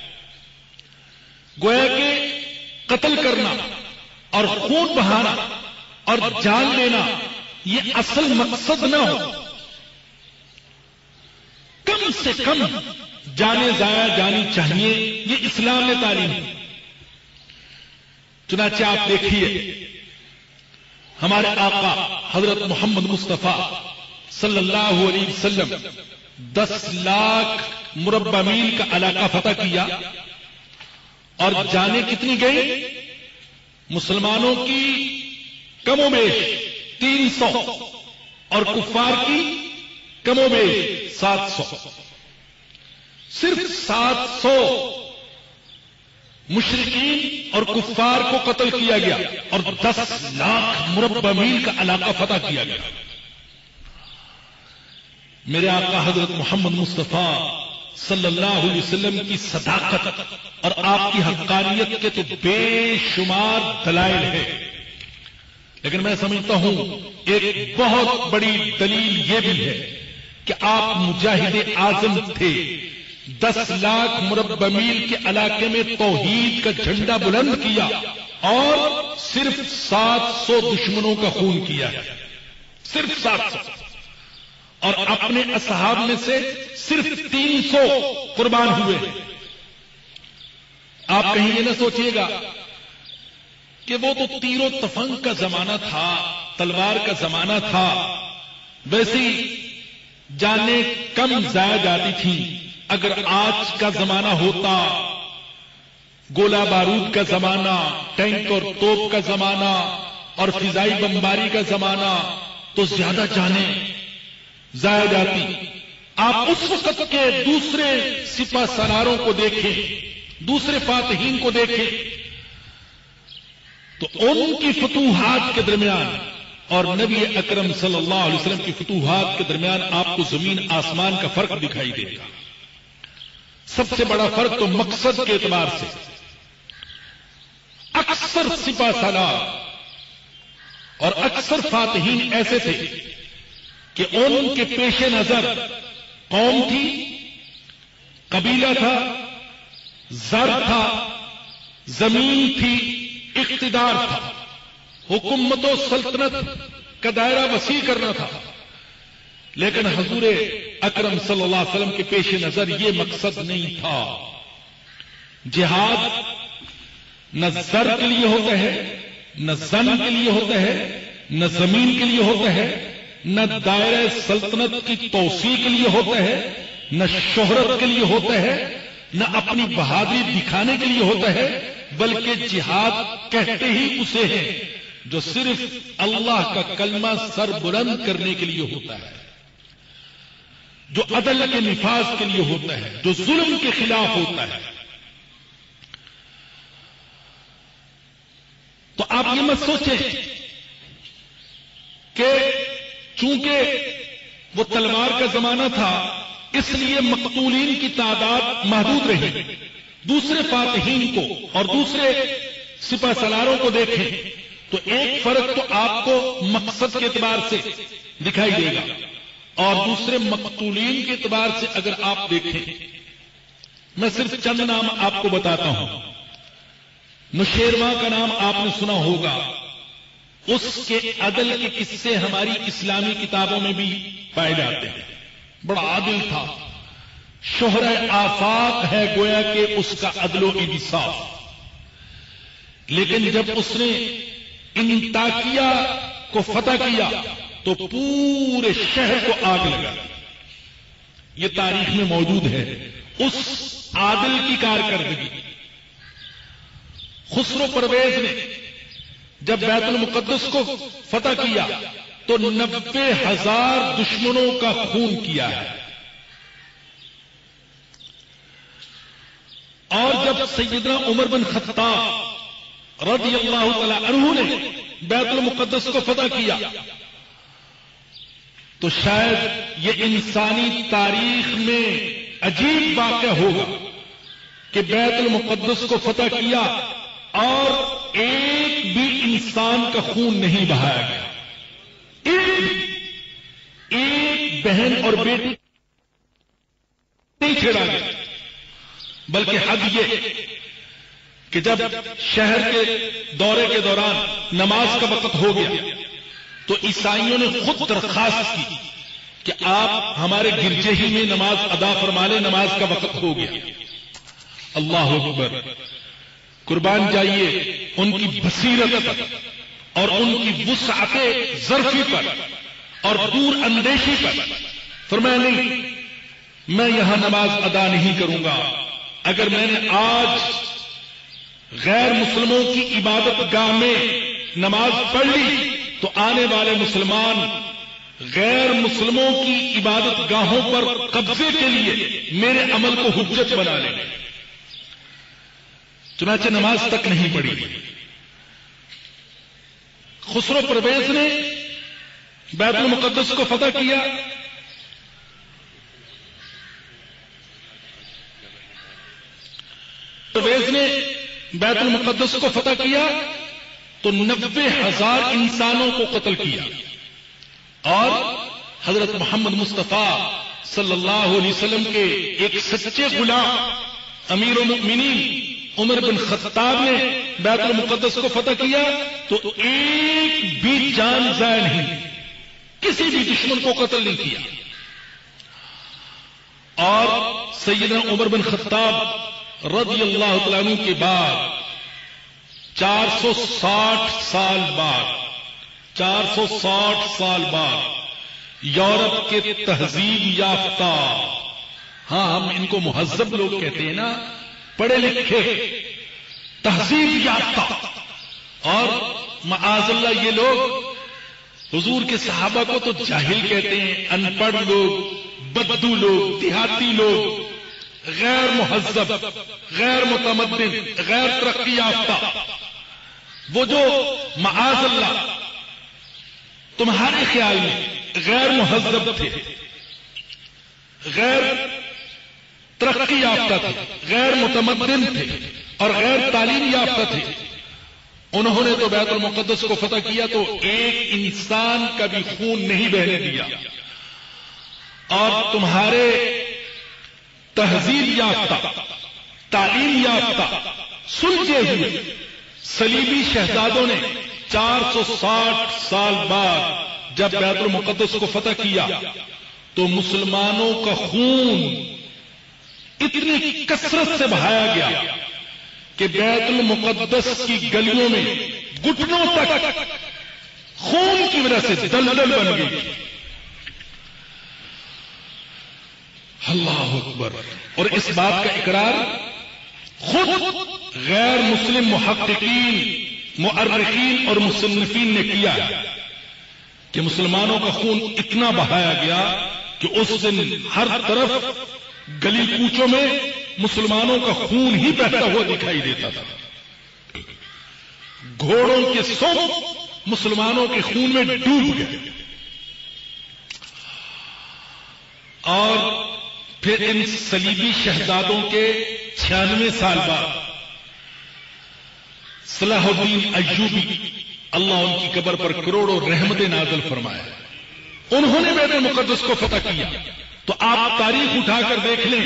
गोया के कत्ल करना और खून बहाना और जान लेना यह असल मकसद न हो। कम से कम जाने जाया जानी चाहिए, ये इस्लाम ने तालीम चुनाचे आप देखिए, हमारे आका हज़रत मोहम्मद मुस्तफ़ा सल्लल्लाहु अलैहि वसल्लम दस लाख मुरब्बा मील का इलाका फतह किया। और जाने कितनी गई? मुसलमानों की कमोबेश तीन सौ और कुफार की कमोबेश सात सौ। सिर्फ़ सात सौ मुशरकिन और कुफार को कत्ल किया गया और दस लाख मुरब्बा का इलाका फतह किया गया। मेरे आका हज़रत मोहम्मद मुस्तफ़ा सल्लल्लाहु अलैहि वसल्लम की सदाकत और आपकी हक्कानियत के तो बेशुमार दलाइल है। लेकिन मैं समझता हूँ, एक बहुत बड़ी दलील यह भी है कि आप मुजाहिद आज़म थे। दस लाख मुरब्बा मील के इलाके में तोहीद का झंडा बुलंद किया और सिर्फ़ सात सौ दुश्मनों का खून किया। है सिर्फ़ सात सौ। और अपने असहाब में से सिर्फ़ तीन सौ कुर्बान हुए। आप कहीं ये ना सोचिएगा कि वो तो तीरों तफंग का जमाना था, तलवार का जमाना था। वैसी जाने कम जाया जाती थी। अगर आज का जमाना होता, गोला बारूद का जमाना, टैंक और तोप का जमाना और फिजाई बमबारी का जमाना तो ज़्यादा जाने जाया जाती। आप उस वक्त के दूसरे सिपा सरारों को देखें, दूसरे फातहीन को देखें। तो उनकी फतूहात के दरमियान और नबी अकरम सल्लल्लाहु अलैहि वसल्लम की फतूहात के दरमियान आपको ज़मीन आसमान का फ़र्क दिखाई देगा। सबसे बड़ा फ़र्क तो मकसद के एतबार से। अक्सर सिपा सलार और अक्सर फातहीन ऐसे थे कि उनके पेश नज़र कौम थी? कबीला था, जर था, ज़मीन थी, इकतदार था। हुकूमत सल्तनत का दायरा वसी करना था। लेकिन हजूर अकरम सल्लल्लाहु अलैहि के पेश नज़र यह मकसद नहीं था। जिहाद न जर के लिए होता है, न जन के लिए होता है, न ज़मीन के लिए होता है न दायरा सल्तनत की तोसी के लिए होता है, न शोहरत के लिए होता है, न अपनी बहादुरी दिखाने के लिए होता है, बल्कि जिहाद कहते ही उसे है, जो सिर्फ़ अल्लाह का कलमा सर बुलंद करने के लिए होता है, जो अदल के निफाज के लिए होता है, जो जुल्म के खिलाफ होता है। तो आप ये मत सोचें कि चूँकि वो तलवार का जमाना था, इसलिए मकतूलीन की तादाद महदूद रही। दूसरे फातहीन को और दूसरे सिपा सलारों को देखें तो एक फ़र्क तो आपको मकसद के एतबार से दिखाई देगा और दूसरे मकतूलीन के एतबार से अगर आप देखें, मैं सिर्फ़ चंद नाम आपको बताता हूँ। नुशेरवा का नाम आपने सुना होगा। उसके अदल के किस्से हमारी इस्लामी किताबों में भी पाए जाते हैं। बड़ा आदिल था। शोहर आफाक है गोया के उसका अदलो इंसाफ लेकिन जब उसने इंताकिया को फतह किया तो पूरे शहर को आग लगा। यह तारीख में मौजूद है। उस आदिल की कारकर्दगी। खुसरो परवेज ने जब बैतुल मुकद्दस को फतह किया तो नब्बे हज़ार दुश्मनों का खून किया है। और जब सैदना उमर बिन खत्ताब रदी अल्लाह तला ने बैतुल मुकद्दस को फतह किया तो शायद ये इंसानी तारीख में अजीब वाक्य होगा कि बैतुल मुकद्दस को फतह किया और एक भी इंसान का खून नहीं बहाया गया। एक एक बहन और बेटी नहीं छेड़ा गया। बल्कि हद ये कि जब शहर के दौरे के दौरान नमाज़ का वक्त हो गया तो ईसाइयों ने खुद दरखास्त की कि आप हमारे गिरजे ही में नमाज़ अदा फरमा लें, नमाज़ का वक्त हो गया। अल्लाह अकबर। कुर्बान जाइए उनकी बसीरत पर और उनकी वुसाते जरफी पर और दूर अंदेशी पर। फरमाया, नहीं, मैं यहाँ नमाज़ अदा नहीं करूँगा। अगर मैंने आज गैर मुसलमों की इबादत गाह में नमाज़ पढ़ ली तो आने वाले मुसलमान गैर मुसलमों की इबादत गाहों पर कब्जे के लिए मेरे अमल को हुज्जत बना लेंगे। चुनाचे नमाज़ तक नहीं पढ़ी। खुसरो परवेज ने बैतुल मुकद्दस को फतह किया। परवेज ने बैतुल मुकद्दस को फतह किया तो नब्बे हज़ार इंसानों को कत्ल किया। और हज़रत मोहम्मद मुस्तफ़ा सल्लल्लाहु अलैहि वसल्लम के एक सच्चे गुलाम अमीर मिनी उमर बिन खत्ताब ने बैतुल मुकद्दस को फतह किया तो एक भी जान जाय नहीं किसी भी दुश्मन को कत्ल नहीं किया। और सैयदना उमर बिन खत्ताब रदी अल्लाह तु के बाद 460 साल बाद 460 साल बाद यूरोप के तहजीब याफ्ता, हाँ, हम इनको मुहजब लोग कहते हैं ना पढ़े लिखे, तहजीब याफ्ता। और माजल्ला ये लोग, हुजूर के सहाबा को तो जाहिल कहते हैं, अनपढ़ लोग, बद्दू लोग, देहाती लोग, गैर मुहजब गैर मुतमदिन गैर तरक्की याफ्ता। वो जो माजल्ला तुम्हारे ख्याल में गैर मुहजब थे, गैर तरक्की याफ्ता थे गैर मुतमद्दिन थे और गैर तालीम याफ्ता थे। उन्होंने तो बैतुल मुकद्दस को फतह किया तो एक इंसान का भी खून नहीं बहने दिया। और तुम्हारे तहजीब याफ्ता, तालीम याफ्ता सुलझे हुए सलीबी शहजादों ने 460 साल बाद जब बैतुल मुकद्दस को फतह किया तो मुसलमानों का खून इतनी कसरत से बहाया गया कि बैतुल मुकद्दस की गलियों में घुटनों तक खून की वजह से दलदल बन गई। अल्लाह अकबर। और इस बात का इकरार खुद गैर मुस्लिम मुहक्कीन मुर्रकीन और मुसन्फिन ने किया कि मुसलमानों का खून इतना बहाया गया कि उस दिन हर तरफ़ गली कूचों में मुसलमानों का खून ही बहता हुआ दिखाई देता था। घोड़ों के सो मुसलमानों के खून में डूब गए। और फिर इन सलीबी शहजादों के छियानवे साल बाद सलाहुद्दीन अयूबी अल्लाह उनकी कबर पर करोड़ों रहमत नाजल फरमाया उन्होंने बैतुल मुकदस को फतह किया। तो आप तारीख उठाकर देख लें,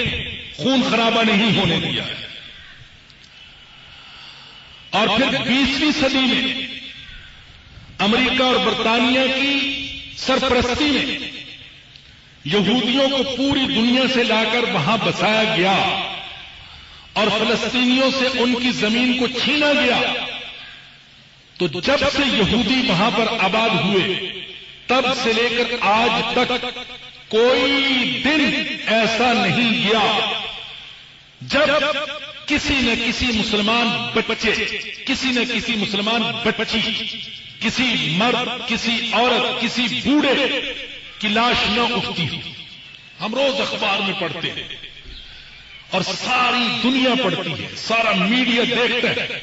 खून खराबा नहीं होने दिया। और फिर बीसवीं सदी में अमेरिका और बरतानिया की सरपरस्ती में यहूदियों को पूरी दुनिया से लाकर वहाँ बसाया गया और फलस्तीनियों से उनकी ज़मीन को छीना गया तो जब से यहूदी वहाँ पर आबाद हुए, तब से लेकर आज तक कोई दिन ऐसा नहीं गया जब किसी न किसी मुसलमान बच्चे, किसी न किसी मुसलमान बच्ची, किसी मर्द, किसी औरत, किसी बूढ़े की लाश न उठती हो। हम रोज अखबार में पढ़ते हैं और सारी दुनिया पढ़ती है, सारा मीडिया देखता है,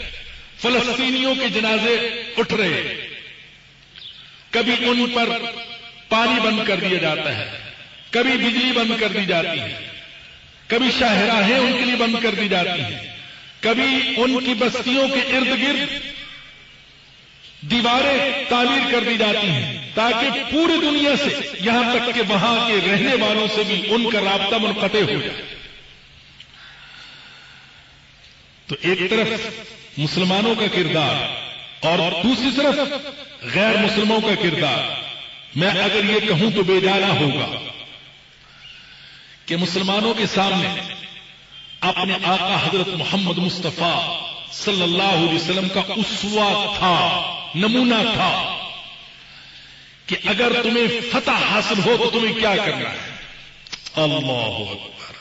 फलस्तीनियों के जनाजे उठ रहे हैं। कभी उन पर पानी बंद कर दिया जाता है। कभी बिजली बंद कर दी जाती है। कभी शाहराहें उनके लिए बंद कर दी जाती हैं। कभी उनकी बस्तियों के इर्द गिर्द दीवारें तामीर कर दी जाती हैं, ताकि पूरी दुनिया से, यहाँ तक कि वहाँ के रहने वालों से भी उनका राबता मुनकते हो जाए। तो एक तरफ़ मुसलमानों का किरदार और दूसरी तरफ़ गैर मुसलमानों का किरदार। मैं अगर ये कहूँ तो बेजाना होगा। कि मुसलमानों के सामने अपने आका हज़रत मोहम्मद मुस्तफ़ा सल्लल्लाहु अलैहि वसल्लम का उसवा था, नमूना था कि अगर तुम्हें फतह हासिल हो तो तुम्हें क्या करना है? अल्लाह अकबर।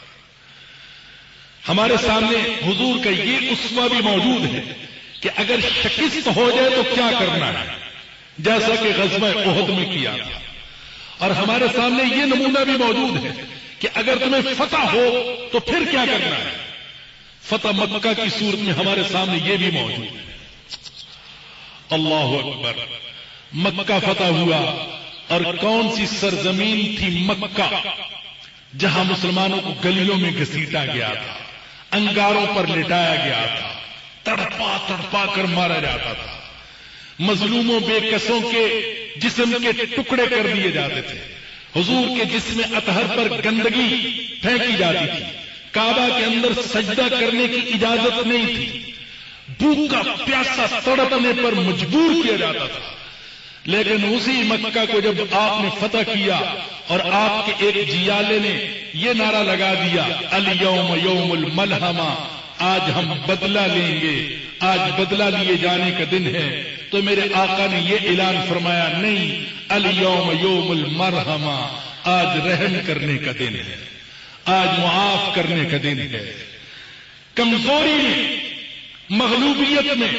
हमारे सामने हुजूर का ये उसवा भी मौजूद है कि अगर शिकस्त हो जाए तो क्या करना है? जैसा कि गजब ओहद में किया था। और हमारे सामने ये नमूना भी मौजूद है कि अगर तुम्हें फतह हो तो फिर क्या करना है? फतह मक्का की सूरत में हमारे सामने ये भी मौजूद है। अल्लाह अकबर, मक्का फतह हुआ और कौन सी सरजमीन थी मक्का, जहाँ मुसलमानों को गलियों में घसीटा गया था, अंगारों पर लिटाया गया था, तड़पा तड़पा कर मारा जाता था। मजलूमों बेकसों के जिस्म के टुकड़े कर दिए जाते थे। हुजूर के जिसमें अतहर पर गंदगी फेंकी जाती थी। काबा के अंदर सजदा करने की इजाज़त नहीं थी। भूखा प्यासा तड़पने पर मजबूर किया जाता था। लेकिन उसी मक्का को जब आपने फतह किया और आपके एक जियाले ने यह नारा लगा दिया, अल यौम यौमुल मलहमा, आज हम बदला लेंगे, आज बदला लिए जाने का दिन है। तो मेरे आका ने यह ऐलान फरमाया, नहीं अल यौम यौमुल मरहमा, आज रहम करने का दिन है, आज मुआफ करने का दिन है। कमज़ोरी में, मगलूबियत में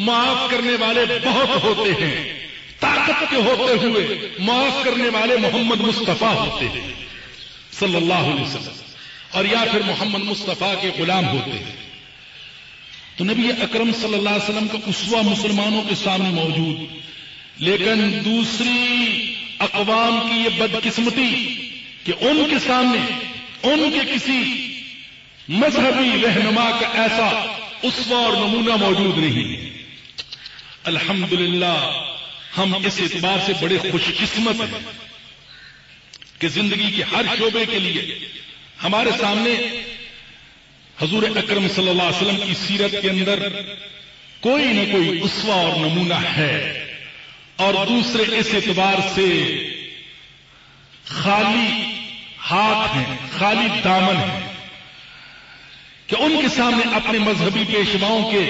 माफ़ करने वाले बहुत होते हैं ताकत के होते हुए माफ़ करने वाले मोहम्मद मुस्तफ़ा होते हैं, सल्लल्लाहु अलैहि वसल्लम, और या फिर मोहम्मद मुस्तफ़ा के गुलाम होते हैं। तो नबी अकरम सल्लल्लाहु अलैहि वसल्लम का उसवा मुसलमानों के सामने मौजूद। लेकिन दूसरी अकवाम की यह बदकिस्मती कि उनके सामने, उनके किसी मजहबी रहनुमा का ऐसा उसवा और नमूना मौजूद नहीं है। अल्हम्दुलिल्लाह, हम इस एतबार से बड़े खुशकिस्मत हैं कि ज़िंदगी के हर शोबे के लिए हमारे सामने हजूर अक्रम वसल्लम की सीरत के अंदर कोई न कोई उसवा और नमूना है। और दूसरे इस एतबार से खाली हाथ हैं, खाली दामन है कि उनके सामने अपने मजहबी पेशवाओं के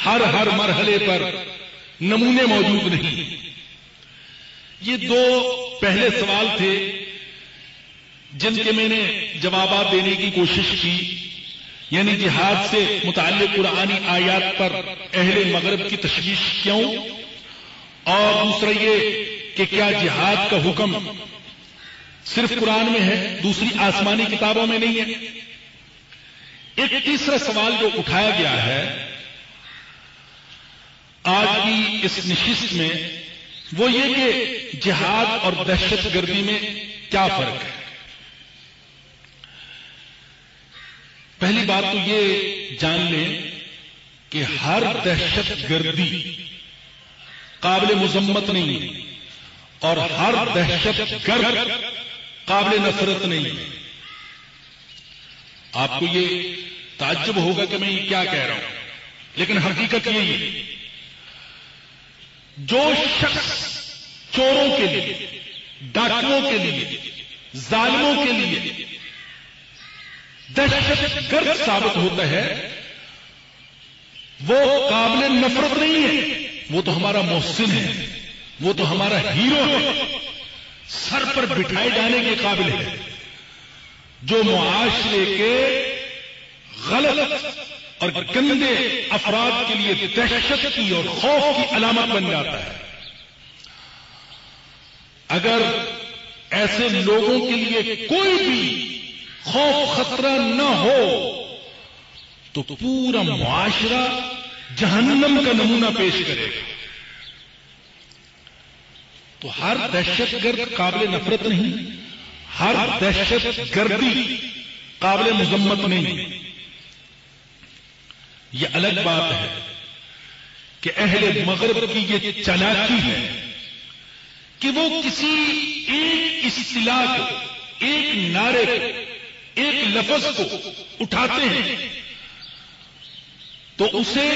हर हर मरहले पर नमूने मौजूद नहीं। ये दो पहले सवाल थे जिनके मैंने जवाब देने की कोशिश की। यानी जिहाद से मुताल कुरानी आयात पर अहले मगरब की तशवीश क्यों? और दूसरा ये कि क्या जिहाद का हुक्म सिर्फ़ कुरान में है, दूसरी आसमानी किताबों में नहीं है? एक तीसरा सवाल जो उठाया गया है, आज की इस निशिस्त में, वो ये कि जिहाद और दहशत गर्दी में क्या फ़र्क है? पहली बात तो ये जान लें कि हर दहशत गर्दी काबिल मुजम्मत नहीं है और हर दहशत गर्द काबिल नफरत नहीं है। आपको ये ताज्जुब होगा कि मैं ये क्या कह रहा हूँ, लेकिन हकीकत यही है, जो शख्स चोरों के लिए डाकुओं के लिए, जालिमों के लिए दहशत गर्द साबित होता है। वो काबिल नफरत नहीं है। वो तो हमारा मोहसिन है। वो तो हमारा हीरो है। सर पर बिठाए जाने के काबिल है। जो मुआशरे के गलत और गंदे अफराद के लिए दहशत की और खौफ की अलामत बन जाता है। अगर ऐसे लोगों के लिए कोई भी खौफ खतरा न हो तो पूरा मुआशरा जहन्नम का नमूना पेश करेगा। तो हर दहशतगर्द काबिल नफरत नहीं, हर दहशत गर्दी काबिल मुजम्मत नहीं। यह अलग बात है कि अहले मगरब की यह चलाकी है कि वो किसी एक इस्तिलाह को, एक नारे को एक लफज को उठाते हैं तो उसे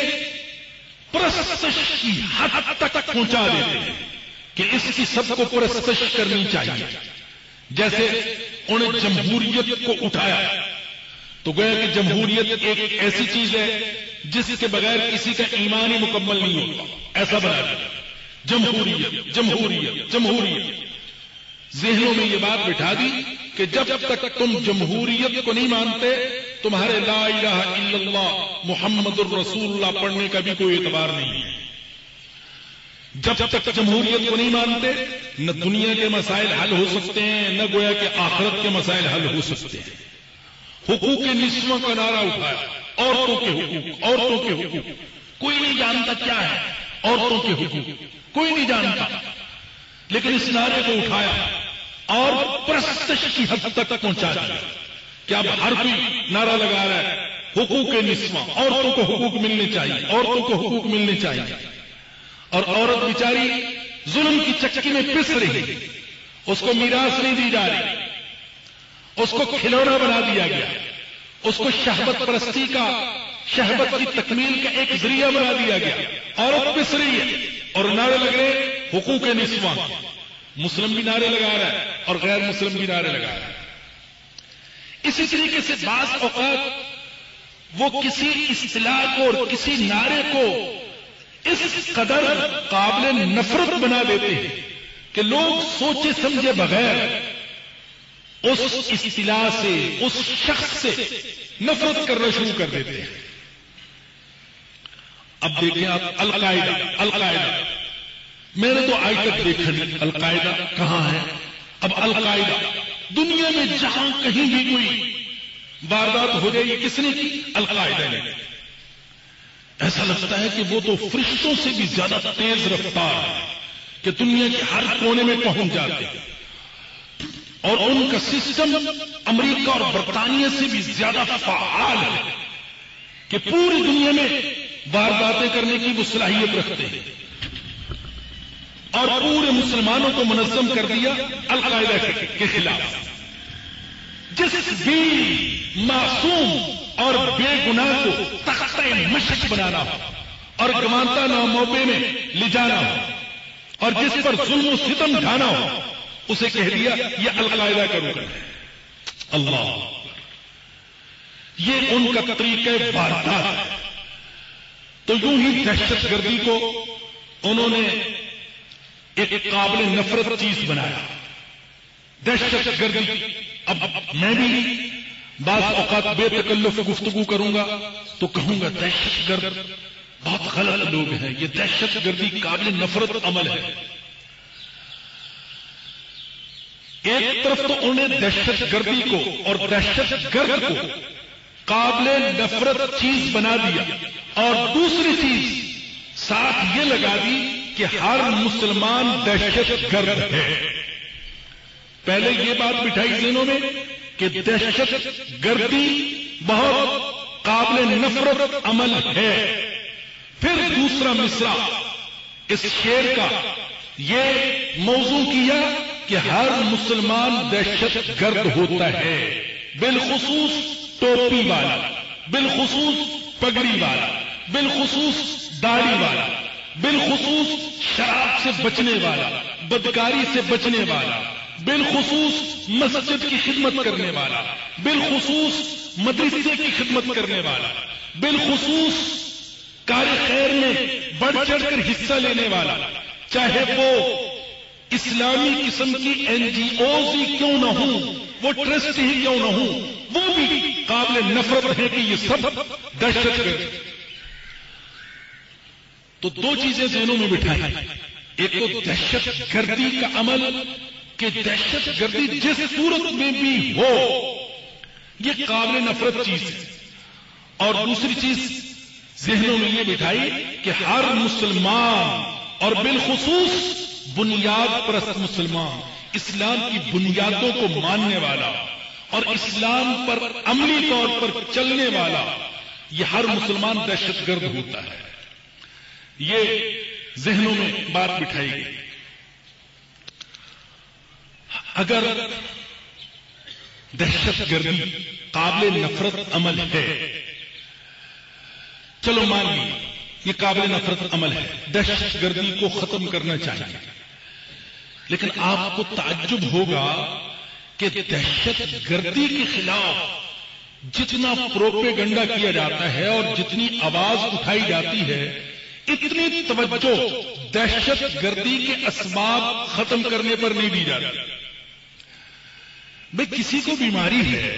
प्रस्तश की हद तक पहुँचा देते हैं कि इसकी सबको प्रस्तश करनी चाहिए। जैसे उन्हें जमहूरियत को उठाया तो गया कि जमहूरियत एक ऐसी चीज़ है जिसके बगैर किसी का ईमान ही मुकम्मल नहीं होता। ऐसा बना दिया। जमहूरियत जमहूरियत जमहूरियत। जहनों में यह बात बिठा दी कि जब तक तुम जमहूरियत को नहीं मानते, तुम्हारे ला इलाहा इल्लल्लाह मुहम्मद पढ़ने का भी कोई एतबार नहीं है। जब तक जमहूरियत को नहीं मानते, न दुनिया के मसाइल हल हो सकते हैं, न गोया के आखरत के मसाइल हल हो सकते हैं। हुकूक निस्वों का नारा उठाया। औरतों के हुकूक, औरतों के हुकूक। कोई नहीं जानता क्या है औरतों के हुकूक। कोई नहीं जानता। लेकिन इस नारे को उठाया। और प्रस्तश की हद तक पहुँचा दिया कि अब हर कोई नारा लगा रहा है? हुकूक निस्वा औरतों को हुकूक मिलने चाहिए। औरतों को हुकूक मिलने चाहिए। और औरत बिचारी जुल्म की चक्की में पिस रही। है उसको मीरास नहीं दी जा रही। उसको खिलौना बना दिया गया। उसको शहबत परस्ती का, शहबत की तकमील का एक ज़रिया बना दिया गया। औरत पिस रही है। और नारे लग रहे हुकूक निस्वा मुस्लिम भी नारे लगा रहा है और गैर मुस्लिम भी नारे लगा रहा है। इसी तरीके से बास औकात, वो किसी इस्तिलाह को और किसी नारे को इस कदर काबिल नफरत बना देते हैं कि लोग सोचे समझे बगैर उस इस्तिलाह से, उस शख्स से नफरत करना शुरू कर देते हैं। अब देखें आप अलकायदा अलकायदा। मैंने तो आज तक देखा नहीं। अलकायदा कहाँ है? अब अलकायदा, दुनिया में जहाँ कहीं भी कोई वारदात हो जाएगी किसने की? अलकायदा ने। ऐसा लगता है कि वो तो फरिश्तों से भी ज़्यादा तेज रफ्तार है कि दुनिया के हर कोने में पहुँच जाते हैं। और उनका सिस्टम अमेरिका और बरतानिया से भी ज़्यादा फाल है कि पूरी दुनिया में वारदातें करने की वो सलाहियत रखते हैं। और पूरे मुसलमानों को मुनजम कर दिया अलकायदा के खिलाफ। जिस भी मासूम और बेगुनाह को तख्ते मशक बनाना हो और गमानता ना मौके में ले जाना हो और जिस पर जुल्म सितम ढाना हो, उसे कह दिया, ये अलकायदा का रुकन है। अल्लाह। ये उनका तरीके वारदात तो यूँ ही दहशतगर्दी को उन्होंने एक काबिल नफरत चीज़ बनाया। दहशत गर्दी। अब मैं भी बात औकात बेतकल्लुफ गुफ्तगु करूँगा तो कहूँगा, दहशत गर्द। बहुत गलत लोग हैं। ये दहशत गर्दी काबिल नफरत अमल है। एक तरफ़ तो उन्हें दहशत गर्दी को और दहशत गर्द को काबिल नफरत चीज़ बना दिया और दूसरी चीज़ साथ ये लगा दी कि हर मुसलमान दहशत गर्द है। पहले ये बात बिठाई दिनों में कि दहशत गर्दी बहुत काबिल नफरत अमल है। फिर दूसरा मिसरा, इस शेर का ये मौजू किया कि हर मुसलमान दहशत गर्द होता है। बिलखसूस टोपी वाला, बिलखसूस पगड़ी वाला, बिलखसूस दाढ़ी वाला बिलखसूस शराब से बचने वाला, बदकारी से बचने वाला, बिलखसूस मस्जिद की खिदमत करने वाला, बिलखसूस मदरसे की खिदमत करने वाला, बिलखसूस कार्य खैर में बढ़ चढ़कर हिस्सा लेने वाला, चाहे वो इस्लामी किस्म की एनजीओ ही क्यों न हो, वो ट्रस्ट ही क्यों न हो, वो भी काबिल नफरत है कि ये सब दहशत तो दो चीज़ें जहनों में बिठाई। एक तो दहशत गर्दी का अमल कि दहशत गर्दी जिस सूरत में भी हो, ये काबिल नफरत चीज़ है। और दूसरी चीज़ जहनों में ये बिठाई कि हर मुसलमान और बिलखसूस बुनियाद परस्त मुसलमान, इस्लाम की बुनियादों को मानने वाला और इस्लाम पर अमली तौर पर चलने वाला यह हर मुसलमान दहशतगर्द होता है। ये जहनों में बात बिठाई गई। अगर दहशतगर्दी काबिल नफरत अमल है, चलो मान ली, ये काबिल नफरत अमल है, दहशतगर्दी को खत्म करना चाहिए। लेकिन आपको ताज्जुब होगा कि दहशत गर्दी के खिलाफ जितना प्रोपेगंडा किया जाता है और जितनी आवाज़ उठाई जाती है इतनी तवज्जो दहशत गर्दी के असबाब खत्म करने पर नहीं दी जाती। भाई किसी को बीमारी है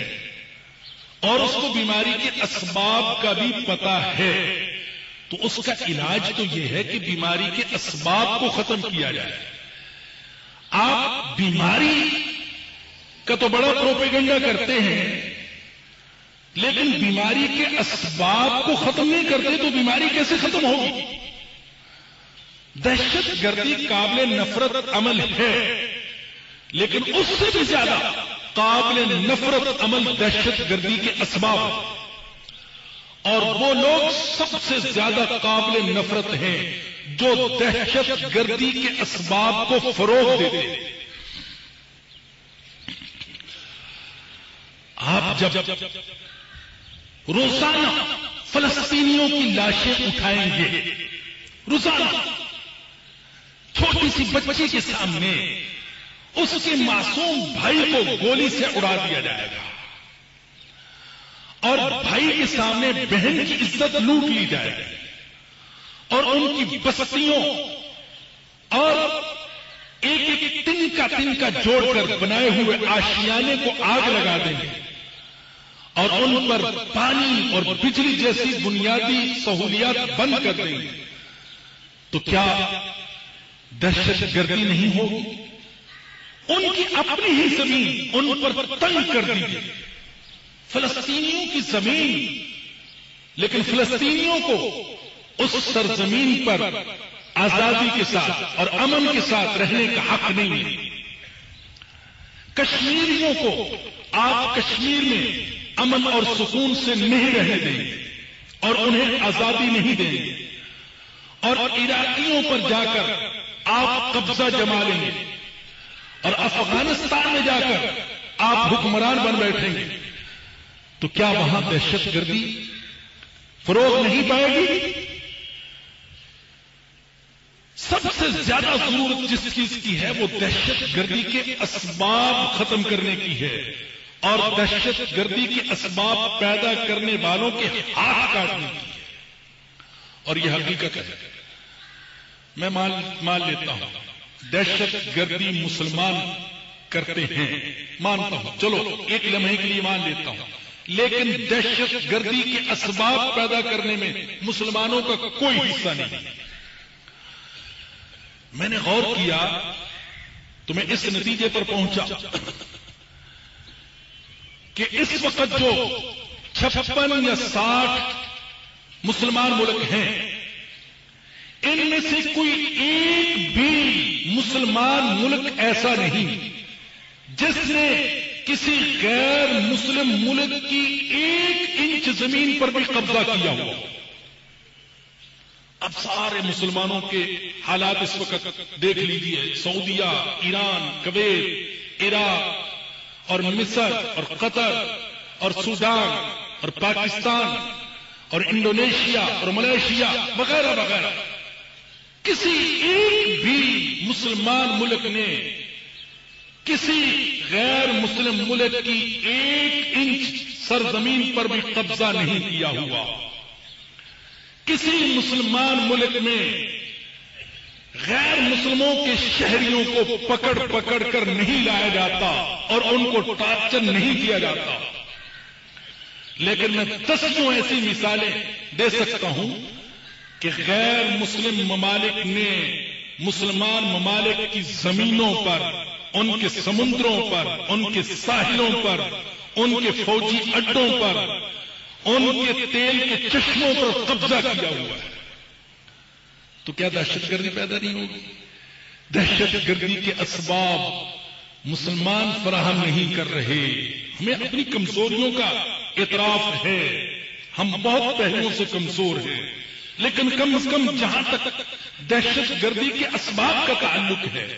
और उसको बीमारी के असबाब का भी पता है तो उसका इलाज तो यह है कि बीमारी के असबाब को खत्म किया जाए। आप बीमारी का तो बड़ा प्रोपेगंडा करते हैं लेकिन बीमारी के असबाब को खत्म नहीं करते तो बीमारी कैसे खत्म होगी? दहशत गर्दी काबिल नफरत अमल है, लेकिन उससे भी ज़्यादा काबिल नफरत अमल दहशत गर्दी के असबाब और वो लोग सबसे ज़्यादा काबिल नफरत हैं जो दहशत गर्दी के असबाब को फरोग देते हैं। आप जब जब रोज़ाना फलस्तीनियों की लाशें उठाएँगे। रोज़ाना छोटी सी बच्ची के सामने उसके मासूम भाई को गोली से उड़ा दिया जाएगा। और भाई के सामने बहन की इज़्ज़त लूट ली जाएगी। और उनकी बस्तियों और एक एक तिनका तिनका जोड़कर बनाए हुए आशियाने को आग लगा देंगे। और उन पर पानी और बिजली जैसी बुनियादी सहूलियात बंद कर देंगे तो क्या दहशत गर्दी नहीं होगी? उनकी अपनी ही ज़मीन उन पर तंग कर दी गई। फलस्तीनियों की ज़मीन, लेकिन फलस्तीनियों को उस सरजमीन पर आज़ादी के साथ और अमन के साथ रहने का हक नहीं है। कश्मीरियों को आप कश्मीर में अमन और सुकून से नहीं रहने देंगे और उन्हें आज़ादी नहीं देंगे। और इराकियों पर जाकर आप कब्जा जमा लेंगे और अफ़गानिस्तान में जाकर आप हुक्मरान बन बैठेंगे। तो क्या वहाँ दहशतगर्दी फरोग नहीं पाएगी? सबसे ज़्यादा ज़रूरत जिस चीज़ की है, वो दहशतगर्दी के असबाब खत्म करने की है। और दहशत गर्दी के असबाब पैदा करने वालों के हाथ काटने की और यह हकीकत है। मैं मान मान लेता हूँ, दहशत गर्दी मुसलमान करते हैं। मानता हूँ। चलो, एक लम्हे के लिए मान लेता हूँ। लेकिन दहशत गर्दी के असबाब पैदा करने में मुसलमानों का कोई हिस्सा नहीं। मैंने गौर किया तो मैं इस नतीजे पर पहुँचा। कि इस वक्त जो छप्पन या साठ मुसलमान मुल्क हैं, इनमें से कोई एक भी मुसलमान मुल्क ऐसा नहीं जिसने किसी गैर मुस्लिम मुल्क की एक इंच ज़मीन पर भी कब्जा किया हुआ अब सारे मुसलमानों के हालात इस वक्त देख लीजिए, सऊदिया, ईरान कवेत इराक और मिस्र, और कतर, और सूडान, और पाकिस्तान, और इंडोनेशिया, और मलेशिया, वगैरह वगैरह। किसी एक भी मुसलमान मुल्क ने किसी गैर मुस्लिम मुल्क की एक इंच सरजमीन पर भी कब्जा नहीं किया हुआ। किसी मुसलमान मुल्क में गैर मुस्लिमों के शहरियों को पकड़ पकड़ कर नहीं लाया जाता और उनको टॉर्चर नहीं किया जाता। लेकिन मैं दसियों ऐसी मिसालें दे सकता हूँ कि गैर मुस्लिम ममालिक ने मुसलमान ममालिक की जमीनों पर, उनके समुद्रों पर, उनके साहिलों पर, उनके फौजी अड्डों पर, उनके तेल के चश्मों पर कब्जा किया हुआ है। तो क्या दहशतगर्दी पैदा नहीं होगी? दहशतगर्दी के असबाब मुसलमान फराहम नहीं कर रहे। हमें अपनी कमजोरियों का इतराफ है। हम बहुत पहलुओं से कमज़ोर हैं। लेकिन कम से कम जहाँ तक दहशतगर्दी के असबाब का ताल्लुक है,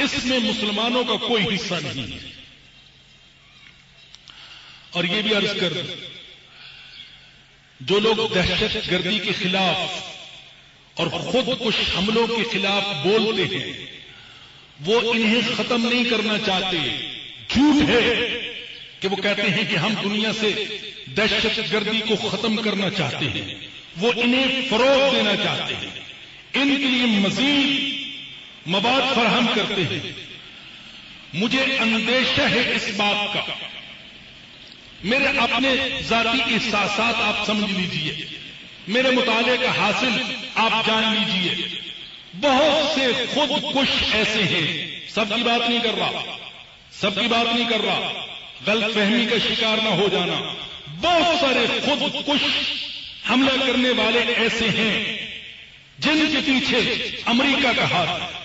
इसमें मुसलमानों का कोई हिस्सा नहीं है। और यह भी अर्ज़ कर जो लोग दहशत गर्दी के खिलाफ और खुद कुछ हमलों के खिलाफ बोलते हैं। वो इन्हें खत्म नहीं करना चाहते। झूठ है कि वो कहते हैं कि हम दुनिया से दहशत गर्दी को खत्म करना चाहते हैं। वो इन्हें फरोग देना चाहते हैं। इनके लिए मजीद मवाद फराहम करते हैं। मुझे अंदेशा है इस बात का। मेरे अपने जाती एहसास आप समझ लीजिए। मेरे मुताले का हासिल, आप जान लीजिए। बहुत से खुद कुछ ऐसे हैं। सबकी बात नहीं कर रहा। सबकी बात नहीं कर रहा। गलत फहमी का शिकार ना हो जाना। बहुत सारे खुद कुछ हमला करने वाले ऐसे हैं, जिनके पीछे अमेरिका का हाथ है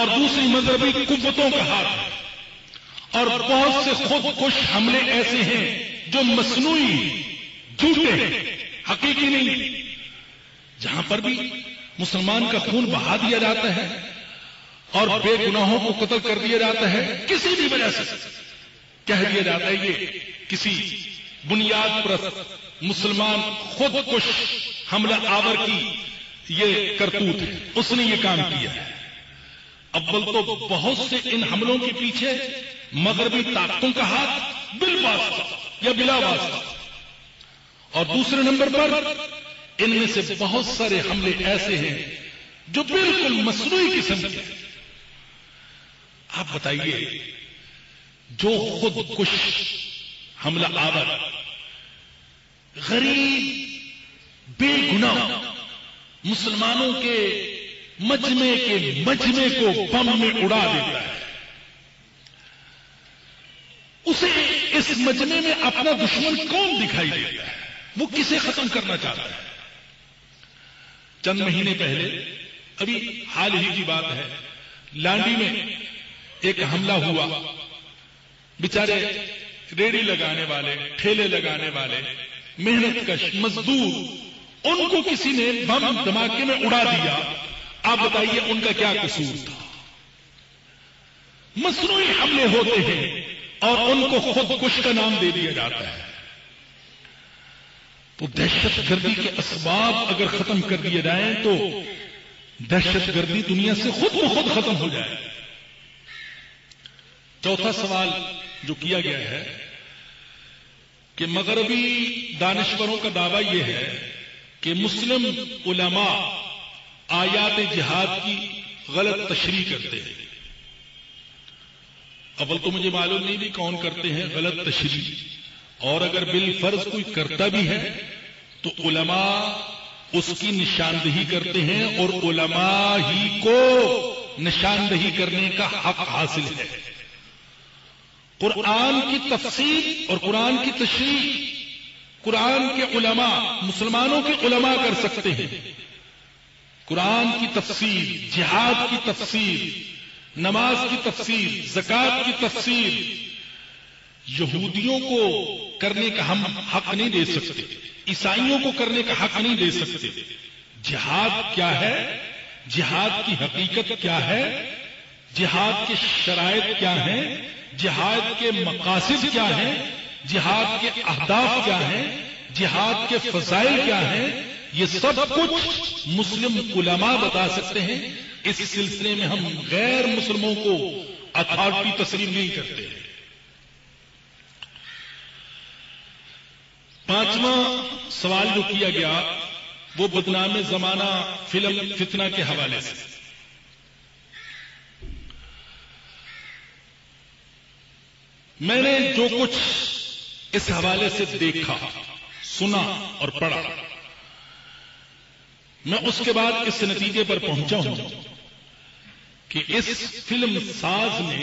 और दूसरी मजहबी कुतों का हाथ है। और बहुत से खुद कुछ हमले ऐसे हैं जो मसनूई झूठे हकीकी नहीं। जहाँ पर भी मुसलमान का खून बहा दिया जाता है और बेगुनाहों को कत्ल कर दिया जाता है, किसी भी वजह से कह दिया जाता है ये, किसी बुनियाद पर मुसलमान खुद कुछ हमला आवर की ये करतूत है। उसने ये काम किया है। अव्वल तो बहुत से इन हमलों के पीछे मगरबी ताकतों का हाथ बिल वास्ता या बिला वास्ता और दूसरे नंबर पर, इनमें से बहुत सारे हमले ऐसे हैं जो बिल्कुल मसनूई किस्म के आप बताइए, जो खुद कुछ हमला आवर, गरीब बेगुना मुसलमानों के मजमे के मजमे को बम में उड़ा देता है, उसे इस मजमे में अपना दुश्मन कौन दिखाई देता है? वो किसे खत्म करना चाहता है? चंद महीने पहले, अभी हाल ही की बात है, लांडी में एक हमला हुआ। बेचारे रेड़ी लगाने वाले, ठेले लगाने वाले, मेहनत कश, मजदूर, उनको किसी ने बम धमाके में उड़ा दिया। आप बताइए उनका क्या कसूर था? मसनू हमले होते हैं और उनको खुद कुछ का नाम दे दिया जाता है। तो दहशत गर्दी के असबाब अगर खत्म कर दिए जाए तो दहशत गर्दी दुनिया से खुद ब खुद खत्म हो जाए। चौथा सवाल जो किया गया है कि मगरबी दानश्वरों का दावा यह है कि मुस्लिम उलमा आयात जिहाद की गलत तशरी करते हैं। अव्वल तो मुझे मालूम नहीं भी कौन करते हैं गलत तशरी और अगर बिल फ़र्ज़ कोई करता भी है तो उलमा उसकी निशानदही करते हैं और उलमा ही को निशानदही करने का हक हासिल है। कुरान की तफसीर और कुरान की तशरी कुरान के उलमा, मुसलमानों के उलमा कर सकते हैं। कुरान की तफसीर जिहाद की तफसीर नमाज़ की तफसीर जक़ात की तफसीर यहूदियों को करने का हम हक नहीं दे सकते। ईसाइयों को करने का हक नहीं दे सकते। जिहाद क्या है? जिहाद की हकीकत क्या है? जिहाद के शराय क्या है? जिहाद के मकासद क्या है? जिहाद के अहदाफ क्या है? जिहाद के फजाइल क्या है? ये सब कुछ मुस्लिम उलमा बता सकते हैं। इस सिलसिले में हम गैर मुस्लिमों को अथॉरिटी तस्लीम नहीं करते पांचवा सवाल जो किया गया, वो बदनाम जमाना फ़िल्म फितना के हवाले से। मैंने जो कुछ इस हवाले से देखा, सुना और पढ़ा, मैं उसके बाद इस नतीजे पर पहुँचा हूँ कि इस फ़िल्म साज ने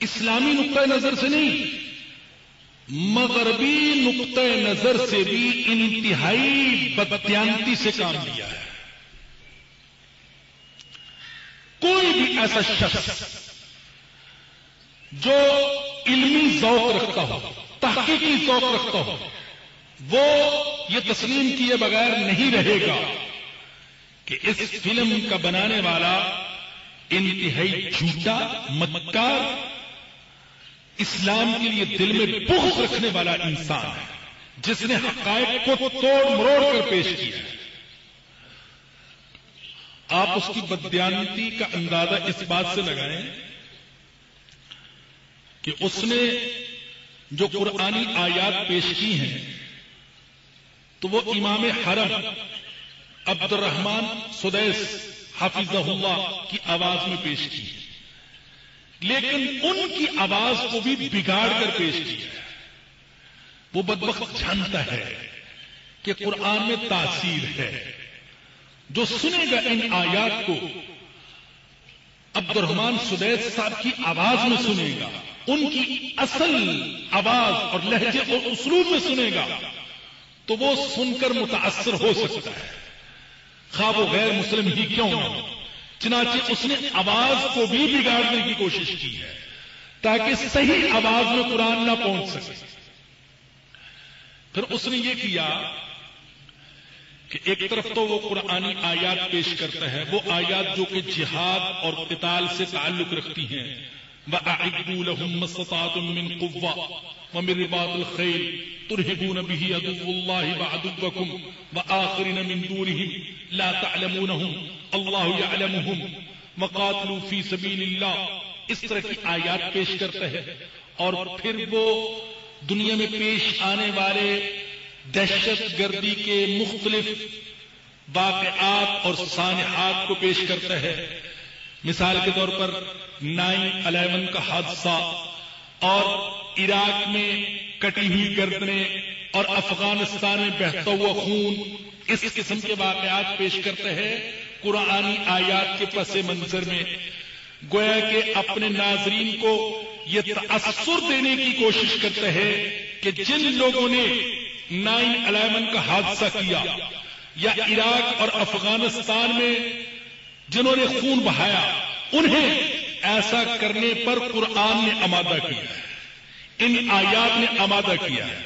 इस्लामी नुक़ नज़र से नहीं मगरबी नुक़ नज़र से भी इंतहाई बदत्यांति से काम लिया है। कोई भी ऐसा शख्स जो इल्मी जौक रखता हो, तहकीकी जौक रखता हो, वो ये तस्लीम किए बगैर नहीं रहेगा कि इस फ़िल्म का बनाने वाला इंतहाई झूठा, मक्कार इस्लाम के लिए दिल में बुख रखने वाला इंसान है, जिसने हकायक को तोड़ मरोड़ कर पेश किया है। आप उसकी बदयानती का अंदाज़ा इस बात से लगाएँ कि उसने जो कुरानी आयात पेश की हैं तो वो इमाम हरम अब्दुलरहमान सुदैस हाफिजहुल्ला की आवाज़ में पेश की लेकिन उनकी आवाज़ को भी बिगाड़ कर पेश किया वो बदबक जानता है कि कुरान में तासीर है। जो सुनेगा इन आयात को अब्दुलरहमान सुदैस साहब की आवाज़ में सुनेगा, उनकी असल आवाज़ और लहजे और उसलूब में सुनेगा तो वो सुनकर मुतासर हो सकता है। खा वो गैर मुस्लिम ही क्यों ना हो? चनाचे उसने आवाज़ को भी बिगाड़ने की कोशिश की है, ताकि सही आवाज़ में कुरान ना पहुँच सके। फिर उसने ये किया कि एक तरफ़ तो वो कुरानी आयात पेश करता है, वो आयात जो कि जिहाद और किताल से ताल्लुक रखती हैं। वह कुव्वा वमिन रिबातुल खैल बिही अदुवुल्लाहि व अदुव्वकुम व आखिरिन मिन दूरिहिम ला तअलमूनहुम अल्लाहु व कातिलू फ़ी सबीलिल्लाह इस तरह की आयात पेश करता है और फिर वो दुनिया में पेश आने वाले दहशत गर्दी के मुख्तलिफ़ वाकआत और सानहात को पेश करता है मिसाल के तौर पर नाइन अलेवन का हादसा और इराक में कटी हुई गर्दने और अफ़गानिस्तान में बहता हुआ खून इस किस्म के वाकयात पेश करते हैं, कुरानी आयात के पस मंजर में। गोया के अपने नाजरीन को यह तसर देने की कोशिश करते हैं कि जिन लोगों ने नाइन अलेवन का हादसा किया, या इराक और अफ़गानिस्तान में जिन्होंने खून बहाया, उन्हें ऐसा करने पर कुरान ने आमादा किया है। इन आयात ने आमादा किया। है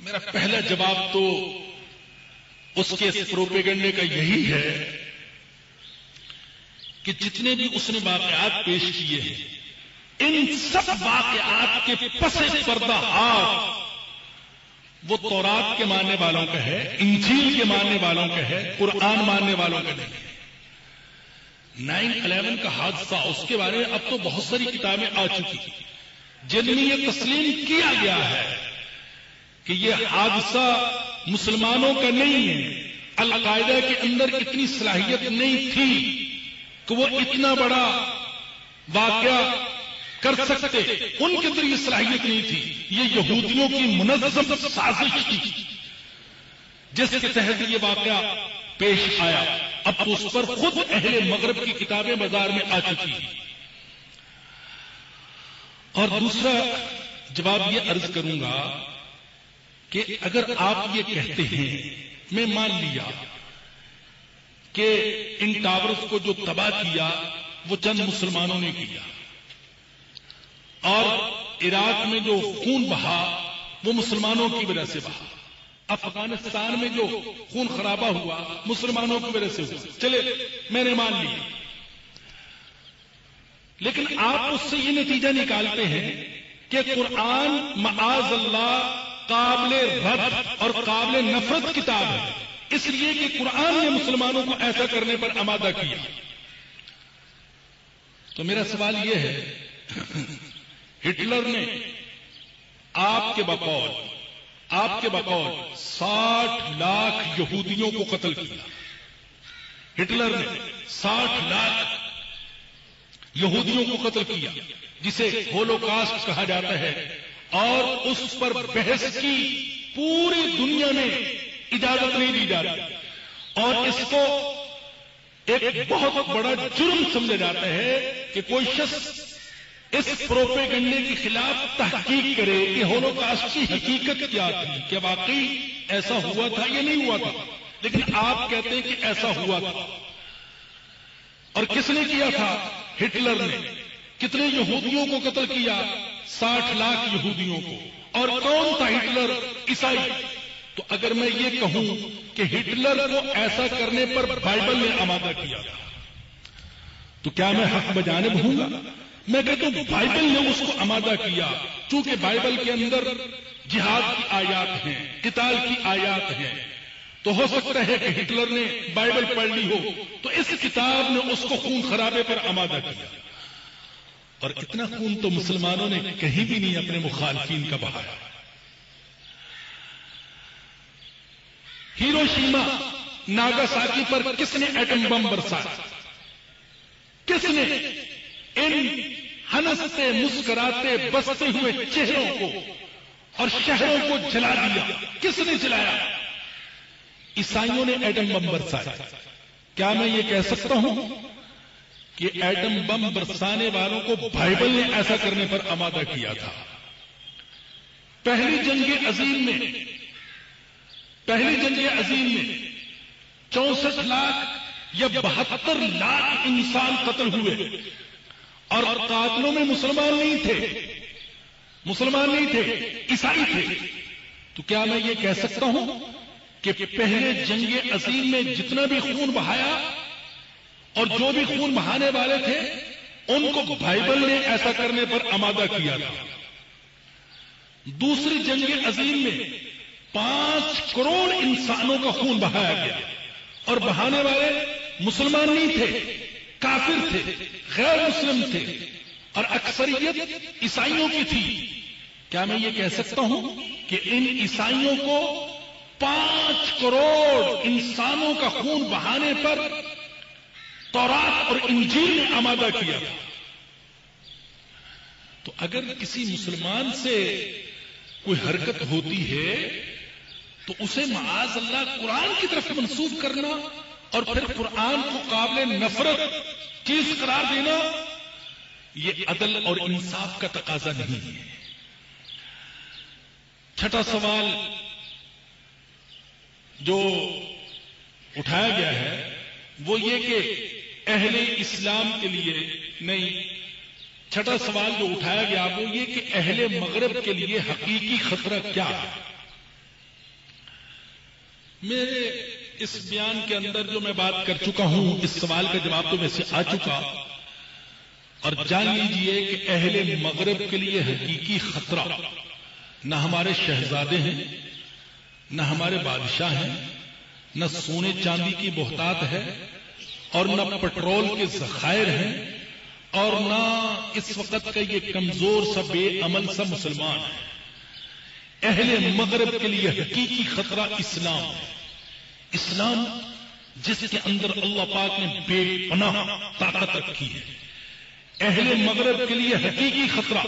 मेरा पहला जवाब तो उसके प्रोपेगंडे का यही है कि जितने भी उसने वाकयात पेश किए हैं, इन सब वाकयात के पसे पर्दा हाथ, वो तौरात के मानने वालों का है, इंजील के मानने वालों का है, कुरान मानने वालों का नहीं नाइन अलेवन का हादसा उसके बारे में अब तो बहुत सारी किताबें आ चुकी जिनमें यह तस्लीम किया गया है कि यह हादसा मुसलमानों का नहीं है अलकायदा के अंदर इतनी सलाहियत नहीं थी कि वो इतना बड़ा वाक्य कर सकते उनके अंदर ये सलाहियत नहीं थी ये यहूदियों की मुनजम साजिश थी जिसके तहत ये वाक्य पेश आया। अब तो उस पर खुद अहले मगरब की किताबें बाज़ार में आ चुकी हैं। और दूसरा जवाब ये अर्ज़ करूँगा कि अगर आप ये कहते हैं, मैं मान लिया कि इन टावर्स को जो तबाह किया, वो चंद मुसलमानों ने किया। और इराक में जो खून बहा, वो मुसलमानों की वजह से बहा। अफ़गानिस्तान में जो खून खराबा हुआ, मुसलमानों की वजह से हुआ। चले मैंने मान लिया। लेकिन आप उससे ये नतीजा निकालते हैं कि कुरान माज अल्लाह काबिल रद और काबिल नफरत किताब है। इसलिए कि कुरान ने मुसलमानों को ऐसा करने पर आमादा किया। तो मेरा सवाल यह है, हिटलर ने आपके बकौल आपके बकौल साठ लाख यहूदियों को कत्ल किया। हिटलर ने साठ लाख यहूदियों को कत्ल किया, जिसे होलोकास्ट कहा जाता है, और उस पर बहस की पूरी दुनिया में इजाज़त नहीं दी जा रही। और इसको एक बहुत बड़ा जुर्म समझा जाता है कि कोई शख्स इस प्रोपेगंडे के खिलाफ तहकीक करे कि होलोकास्ट की हकीकत क्या थी क्या वाकई ऐसा हुआ था या नहीं हुआ था। लेकिन आप कहते हैं कि ऐसा हुआ था। और किसने किया था? हिटलर ने। कितने यहूदियों को कत्ल किया? साठ लाख यहूदियों को। और कौन था हिटलर? ईसाई। तो अगर मैं ये कहूँ कि हिटलर को ऐसा करने पर बाइबल ने आमादा किया तो क्या मैं हक बजाने हूँगा मैं कहता हूँ, बाइबल ने उसको आमादा किया, चूँकि बाइबल के अंदर जिहाद की आयात हैं, किताल की आयात हैं। तो हो सकता है कि हिटलर ने बाइबल पढ़ ली हो तो इस किताब ने उसको खून खराबे पर आमादा किया। और इतना खून तो मुसलमानों ने कहीं भी नहीं अपने मुखालफीन का बहाया। हिरोशिमा नागासाकी पर किसने एटम बम बरसाया? किसने? इन हँसते मुस्कुराते बसते हुए चेहरों को और शहरों को जला दिया। किसने जलाया? ईसाइयों ने एटम बम बरसाया क्या मैं ये कह सकता हूँ कि एटम बम बरसाने वालों को बाइबल ने ऐसा करने पर आमादा किया था? पहली जंग अजीम में, पहली जंग अजीम में चौसठ लाख या बहत्तर लाख इंसान कत्ल हुए। और कातलों में मुसलमान नहीं थे। मुसलमान नहीं थे, ईसाई थे। तो क्या मैं ये कह सकता हूँ कि पहले जंग अजीम में जितना भी खून बहाया और जो भी खून बहाने वाले थे, उनको बाइबल ने ऐसा करने पर आमादा किया था। दूसरी जंग अजीम में पाँच करोड़ इंसानों का खून बहाया गया और बहाने वाले मुसलमान नहीं थे। काफिर थे, गैर मुस्लिम थे और अक्सरियत ईसाइयों की थी। क्या मैं ये कह सकता हूँ कि इन ईसाइयों को पाँच करोड़ इंसानों का खून बहाने पर तौरात और इंजील ने आमादा किया। था तो अगर किसी मुसलमान से कोई हरकत होती है तो उसे माज अल्लाह कुरान की तरफ़ मंसूब करना और फिर कुरान को काबिल नफरत चीज़ करार देना? ये अदल और इंसाफ का तकाजा नहीं है। छठा सवाल जो उठाया गया है, वो ये कि अहले इस्लाम के लिए नहीं, छठा सवाल जो उठाया गया, वो ये कि अहले मगरब के लिए हकीकी खतरा क्या है? मेरे इस बयान के अंदर जो मैं बात कर चुका हूँ, इस सवाल का जवाब तो वैसे आ चुका। और जान लीजिए कि अहले मगरब के लिए हकीकी खतरा, न हमारे शहजादे हैं, न हमारे बादशाह हैं, न सोने चांदी की बोहतात है, और न पेट्रोल के जखायर हैं, और न इस वक्त का ये कमज़ोर सा बेअमल सा मुसलमान है। अहले मगरब के लिए हकीकी खतरा इस्लाम है। इस्लाम, जिसके अंदर अल्लाह पाक ने बेपनाह ताकत रखी है। अहले मगरब के लिए हकीकी खतरा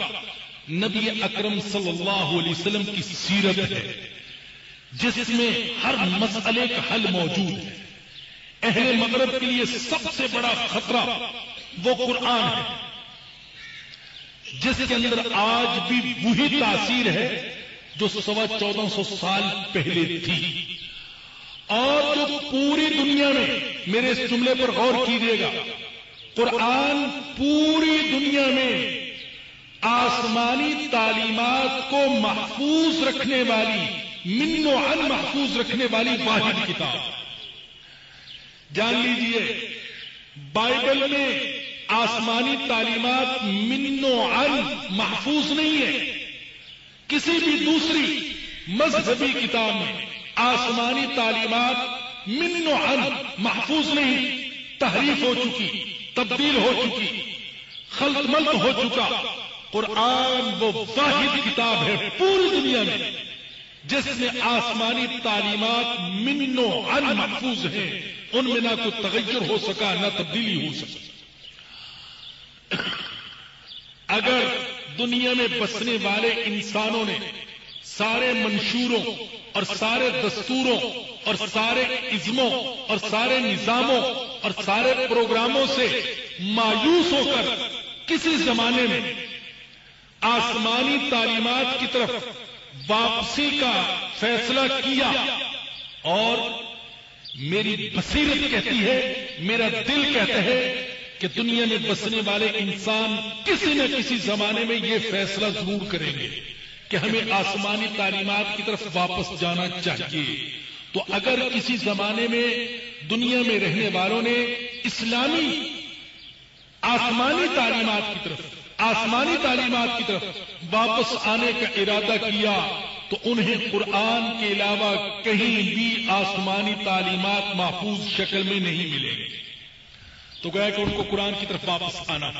नबी अकरम सल्लल्लाहु अलैहि वसल्लम की सीरत है, जिसमें हर मसले का हल मौजूद है। अहले मगरब के लिए सबसे बड़ा खतरा वो कुरान है, जिसके अंदर आज भी वही तासीर है जो सवा चौदह सौ साल पहले थी। और जो पूरी दुनिया में मेरे इस जुमले पर गौर कीजिएगा, कुरान पूरी दुनिया में आसमानी तालीमात को महफूज रखने वाली, मिन्नो अन महफूज रखने वाली वाहिद किताब। जान लीजिए, बाइबल में आसमानी तालीमात मिन्नो अन महफूज नहीं है। किसी भी दूसरी मजहबी किताब में आसमानी तालीमात मिन्नो अन महफूज नहीं, तहरीफ हो चुकी, तब्दील हो चुकी खलतमल्त हो चुका। कुरान वो वाहिद किताब है पूरी दुनिया में, जिसमें आसमानी तालीमात मिन्नो अन महफूज है। उनमें ना कोई तगैर हो सका, ना तब्दीली हो सका। अगर दुनिया में बसने वाले इंसानों ने सारे मंशूरों और सारे दस्तूरों और सारे इज्मों और सारे निजामों और सारे प्रोग्रामों से मायूस होकर किसी जमाने में आसमानी तालीमात की तरफ़ वापसी का फैसला किया और मेरी बसीरत कहती है, मेरा दिल कहता है कि दुनिया में बसने वाले इंसान किसी न किसी जमाने में यह फैसला ज़रूर करेंगे। कि हमें आसमानी तालीमात की तरफ़ वापस जाना चाहिए। तो अगर किसी जमाने में दुनिया में रहने वालों ने इस्लामी आसमानी तालीमत की तरफ़, आसमानी तालीमत की तरफ़ वापस आने का इरादा किया तो उन्हें कुरान के अलावा कहीं भी आसमानी तालीमात महफूज शक्ल में नहीं मिलेंगे। तो गया कि उनको कुरान की तरफ़ वापस आना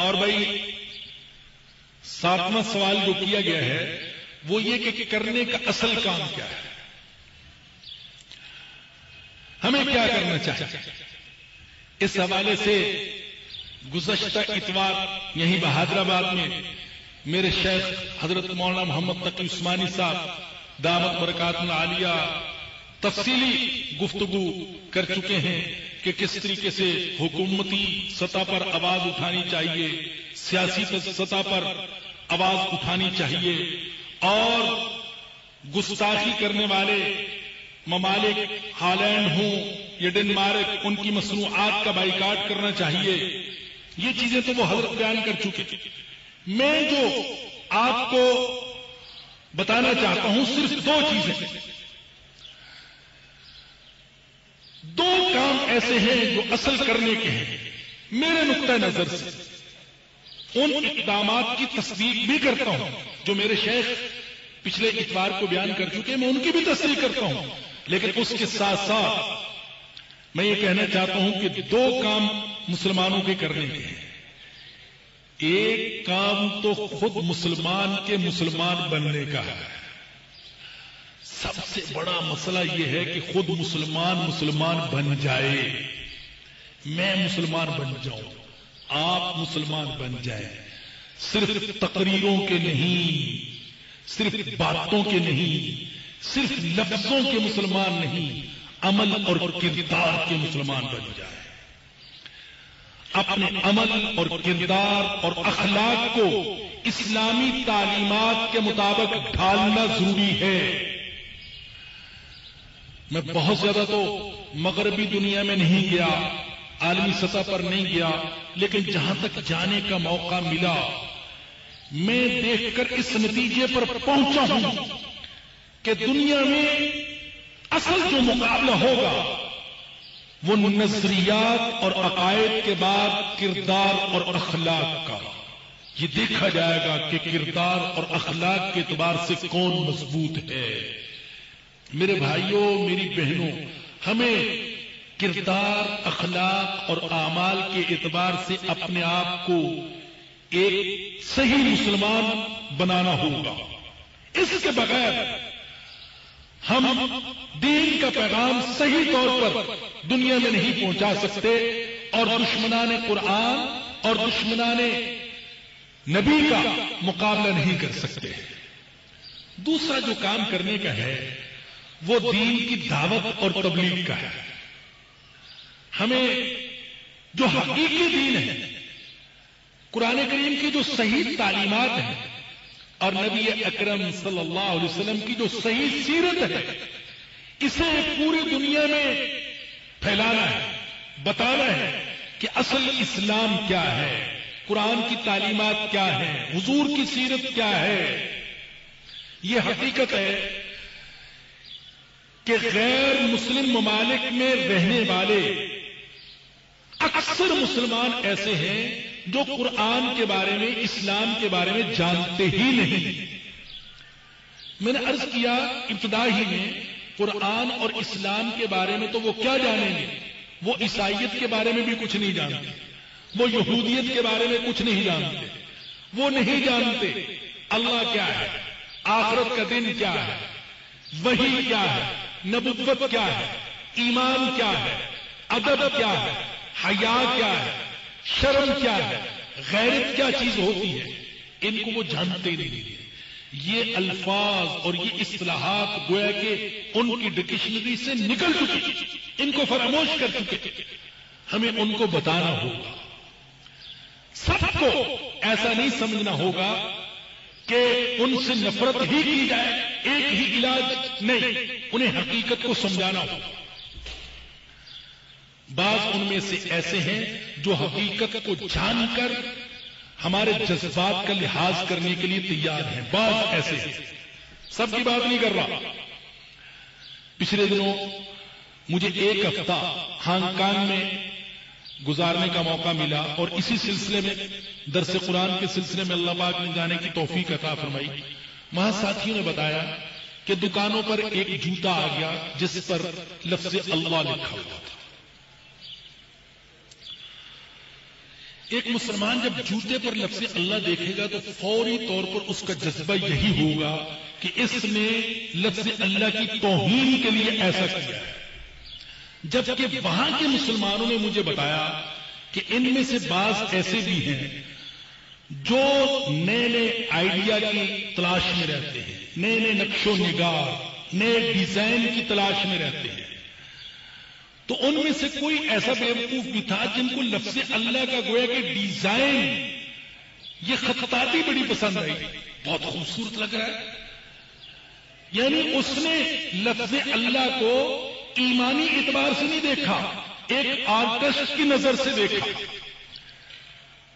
और भाई सातवां सवाल जो किया गया है, वो ये कि करने का असल काम क्या है? हमें क्या करना चाहिए? इस हवाले से गुजश्ता इतवार, यहीं बहादराबाद में, मेरे शेख हज़रत मौलाना मोहम्मद तकी उस्मानी साहब, दामद बरकात आलिया, तफसीली गुफ्तगु कर चुके हैं कि किस तरीके से हुकूमती सतह पर आवाज़ उठानी चाहिए सियासी सतह पर आवाज़ उठानी चाहिए और गुस्ताखी करने वाले ममालिक हालैंड हों या डेनमार्क, उनकी मसनूआत का बाइकाट करना चाहिए। ये चीज़ें तो वो हज़रत बयान कर चुके मैं जो आपको बताना चाहता हूँ, सिर्फ़ दो चीज़ें। दो काम ऐसे हैं जो असल करने के हैं। मेरे नुकता नज़र से। उन इकदाम की तस्दीक भी करता हूँ, जो मेरे शेख पिछले इतवार को बयान कर चुके मैं उनकी भी तस्दीक करता हूँ। लेकिन उसके साथ साथ मैं ये कहना चाहता हूँ कि दो काम मुसलमानों के करने के हैं। एक काम तो खुद मुसलमान के मुसलमान बनने का है। सबसे बड़ा मसला यह है कि खुद मुसलमान मुसलमान बन जाए। मैं मुसलमान बन जाऊँ। आप मुसलमान बन जाए। सिर्फ़ तकरीरों के नहीं, सिर्फ़ बातों के नहीं, सिर्फ़ लफ्जों के मुसलमान नहीं, अमल और किरदार के मुसलमान बन जाए। अपने अमल और किरदार और अखलाक को इस्लामी तालीमात के मुताबिक ढालना ज़रूरी है। मैं बहुत ज़्यादा तो मगरबी दुनिया में नहीं गया। आलमी सतह पर नहीं गया, लेकिन जहाँ तक जाने का मौका मिला, मैं देखकर इस नतीजे पर पहुँचा हूँ कि दुनिया में असल जो मुकाबला होगा, वो नजरियात और अकायद के बाद किरदार और अखलाक का। ये देखा जाएगा कि किरदार और अखलाक के एतबार से कौन मज़बूत है। मेरे भाइयों, मेरी बहनों, हमें किरदार, अखलाक और आमाल के एतबार से अपने आप को एक सही मुसलमान बनाना होगा। इसके बगैर हम दीन का पैगाम सही तौर पर दुनिया में नहीं पहुँचा सकते और दुश्मनाने कुरान और दुश्मनाने नबी का मुकाबला नहीं कर सकते। दूसरा जो काम करने का है, वो दीन की दावत और तबलीग का है। हमें जो हकीकी दीन है, कुरान करीम की जो सही तालीमत है और नबी अकरम सल्लल्लाहु अलैहि वसल्लम की जो सही सीरत है, इसे पूरी दुनिया में फैलाना है, बताना है कि असल इस्लाम क्या है, कुरान की तालीमत क्या है, हुजूर की सीरत क्या है। यह हकीकत है कि गैर मुस्लिम ममालिक में रहने वाले अक्सर मुसलमान ऐसे हैं जो कुरान के बारे में, इस्लाम के बारे में जानते ही नहीं। मैंने अर्ज़ किया इब्तदा ही में, कुरान और इस्लाम के बारे में तो वो क्या जानेंगे? वो ईसाइत के बारे में भी कुछ नहीं जानते। वो यहूदियत के बारे में कुछ नहीं जानते। वो नहीं जानते अल्लाह क्या है, आखरत का दिन क्या है, वही क्या है, नबुवत क्या है, ईमान क्या है, अदब क्या है हया क्या है? शर्म क्या है? गैरत क्या चीज़ होती है? इनको वो जानते नहीं ये अल्फाज और ये इस्लाहात गोया के उनकी डिक्शनरी से निकल चुके इनको फरामोश कर चुके हमें उनको बताना होगा। सबको ऐसा नहीं समझना होगा कि उनसे नफरत ही की जाए, एक ही इलाज नहीं, उन्हें हकीकत को समझाना होगा। बाज उनमें से ऐसे हैं जो हकीकत को जानकर हमारे जज्बात का लिहाज करने के लिए तैयार हैं। बाज ऐसे हैं। सबकी बात नहीं कर रहा। पिछले दिनों मुझे एक हफ़्ता हांगकांग में गुजारने का मौका मिला और इसी सिलसिले में दरस कुरान के सिलसिले में अल्लाह पाक ने जाने की तोफीक अता फरमाई। वहाँ साथियों ने बताया कि दुकानों पर एक जूता आ गया जिस पर लफ्ज अल्लाह लिखा हुआ था। एक मुसलमान जब जूते पर लफ्ज अल्लाह देखेगा तो फौरी तौर पर उसका जज्बा यही होगा कि इसने लफ्ज अल्लाह की तोहीन के लिए ऐसा किया है। जबकि वहाँ के मुसलमानों ने मुझे बताया कि इनमें से बाज ऐसे भी हैं जो नए नए आइडिया की तलाश में रहते हैं नए नए नक्शो निगार नए डिज़ाइन की तलाश में रहते हैं। तो उनमें से कोई ऐसा बेवकूफ़ भी था जिनको लफ्ज अल्लाह का गोया के डिज़ाइन ये खताती बड़ी पसंद आई। बहुत खूबसूरत लग रहा है। यानी उसने लफ्ज अल्लाह को ईमानी इतबार से नहीं देखा, एक आर्टिस्ट की नज़र से देखा।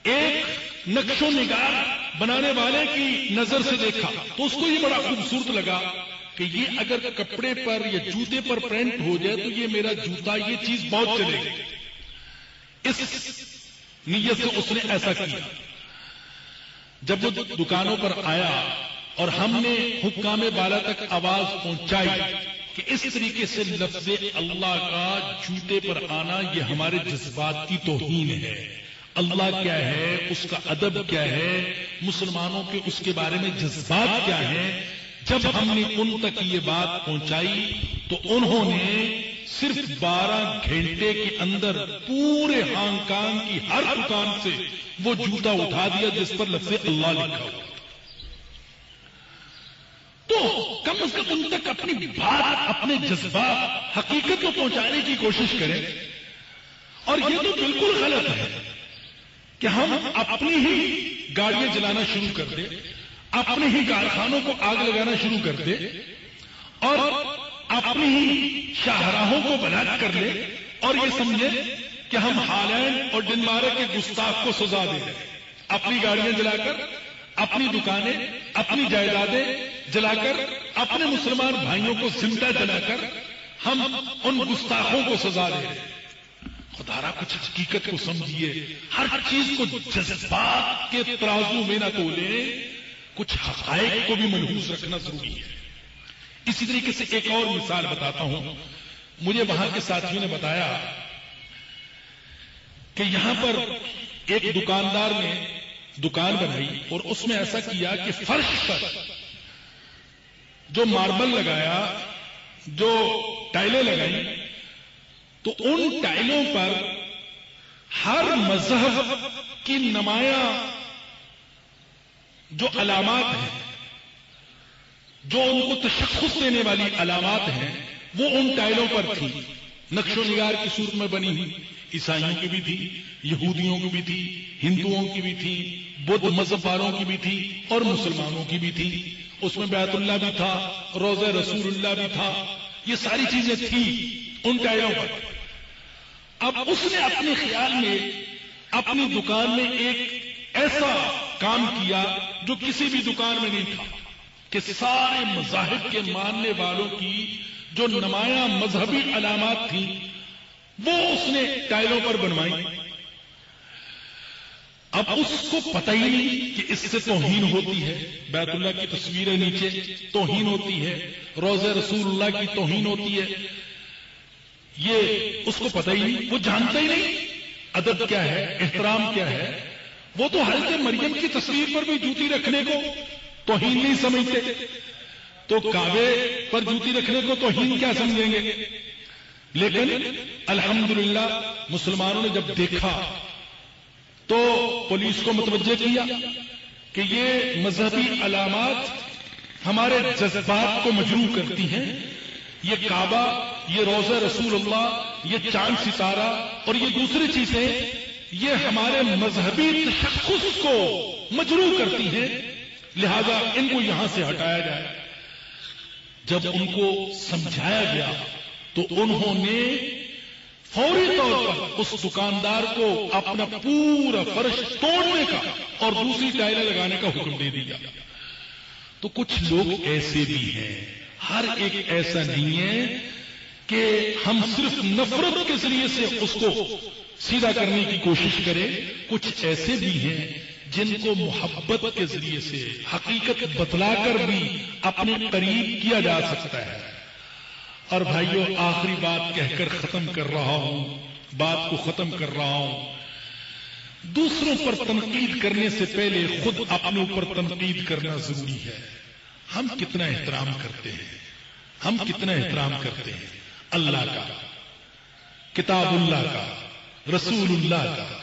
एक नक्शो निगार बनाने वाले की नज़र से देखा। तो उसको ये बड़ा खूबसूरत लगा। कि ये अगर कपड़े पर या जूते पर प्रिंट हो जाए तो ये मेरा जूता, ये चीज़ बहुत चलेगी। इस नीयत से उसने ऐसा किया। जब वो दुकानों पर आया और हमने हुक्काम बाला तक आवाज़ पहुंचाई कि इस तरीके से लफ्ज अल्लाह का जूते पर आना यह हमारे जज्बात की तोहीन है। अल्लाह क्या है? उसका अदब क्या है? मुसलमानों के उसके बारे में जज्बात क्या है? जब हमने उन तक ये बात पहुंचाई तो उन्होंने सिर्फ़ 12 घंटे के अंदर पूरे हांगकांग की हर दुकान से वो जूता उठा दिया जिस पर लफ्ज अल्लाह लिखा हुआ तो कम से कम उन तक अपनी बात, अपने जज्बा हकीकत को पहुँचाने की कोशिश करें। और ये तो बिल्कुल गलत है कि हम अपनी ही गाड़ियाँ जलाना शुरू कर दें। अपने ही कारखानों को आग लगाना शुरू कर दे और अपनी ही शाहराहों को बलाट कर ले और ये समझे कि हम हालैंड और डिनमार्क के गुस्ताख को सजा दे रहे अपनी गाड़ियाँ जलाकर, अपनी दुकानें, अपनी जायदादें जलाकर, अपने मुसलमान भाइयों को ज़िंदा जलाकर हम उन गुस्ताखों को सजा दे रहे खुदारा, कुछ हकीकत को समझिए। हर चीज़ को जज्बात के तराजू में ना तोले। कुछ हकायक को भी मनहूस रखना ज़रूरी है। इसी तरीके से एक और मिसाल बताता हूँ। मुझे वहाँ के साथियों ने बताया कि यहाँ पर एक दुकानदार ने दुकान बनाई और उसमें ऐसा किया कि फर्श पर जो मार्बल लगाया, जो टाइलें लगाई तो उन टाइलों पर हर मज़हब की नुमाया जो अलामत हैं, जो उनको तशखस देने वाली अलामत हैं, वो उन टाइलों पर थी। नक्शो निगार की सूरत में बनी हुई, ईसाइयों की भी थी, यहूदियों की भी थी, हिंदुओं की भी थी, बुद्ध मज़हब वालों की भी थी और मुसलमानों की भी थी। उसमें बैतुल्ला भी था, रोज रसूलुल्लाह भी था। ये सारी चीज़ें थी उन टायरों पर। अब उसने अपने ख्याल में, अपनी दुकान में एक ऐसा काम किया जो किसी भी दुकान में नहीं था, कि सारे मजाहिब के मानने वालों की जो नुमाया मजहबी अलामत थी, वो उसने टाइलों पर बनवाई। अब उसको पता ही नहीं कि इससे तोहीन होती है। बैतुल्ला की तस्वीरें नीचे, तोहीन होती है। रोज़े रसूलुल्लाह की तोहीन होती है। ये उसको पता ही नहीं, वो जानता ही नहीं। अदब क्या है, एहतराम क्या है। वो तो हल्के मरियम की तस्वीर पर भी जूती रखने को तोहीन नहीं समझते। तो काबे पर जूती रखने को तोहीन क्या समझेंगे? लेकिन अल्हम्दुलिल्लाह मुसलमानों ने जब देखा तो पुलिस को मुतवजह किया कि ये मजहबी अलामत हमारे जज्बात को मजरू करती हैं। ये काबा, ये रोजा रसूलुल्लाह, ये चाँद सितारा और ये दूसरी चीज़ें ये हमारे मजहबी तशखस को मजरू करती हैं, लिहाजा इनको यहाँ से हटाया जाए। जब उनको समझाया गया तो उन्होंने फौरी तौर पर उस दुकानदार को अपना पूरा फर्श तोड़ने का और दूसरी टाइलें लगाने का हुक्म दे दिया। तो कुछ लोग ऐसे भी हैं। हर एक ऐसा नहीं है कि हम सिर्फ़ नफरत के ज़रिए से उसको सीधा करने की कोशिश करें। कुछ ऐसे भी हैं जिनको मोहब्बत के ज़रिए से, हकीकत बतलाकर भी अपने करीब किया जा सकता है। और भाइयों, आखिरी बात कहकर खत्म कर रहा हूँ, बात को खत्म कर रहा हूँ। दूसरों पर तनकीद करने से पहले खुद अपने ऊपर तनकीद करना ज़रूरी है। हम कितना एहतराम करते हैं। हम कितना एहतराम करते हैं। अल्लाह का, किताबुल्लाह का। रसूलुल्लाह का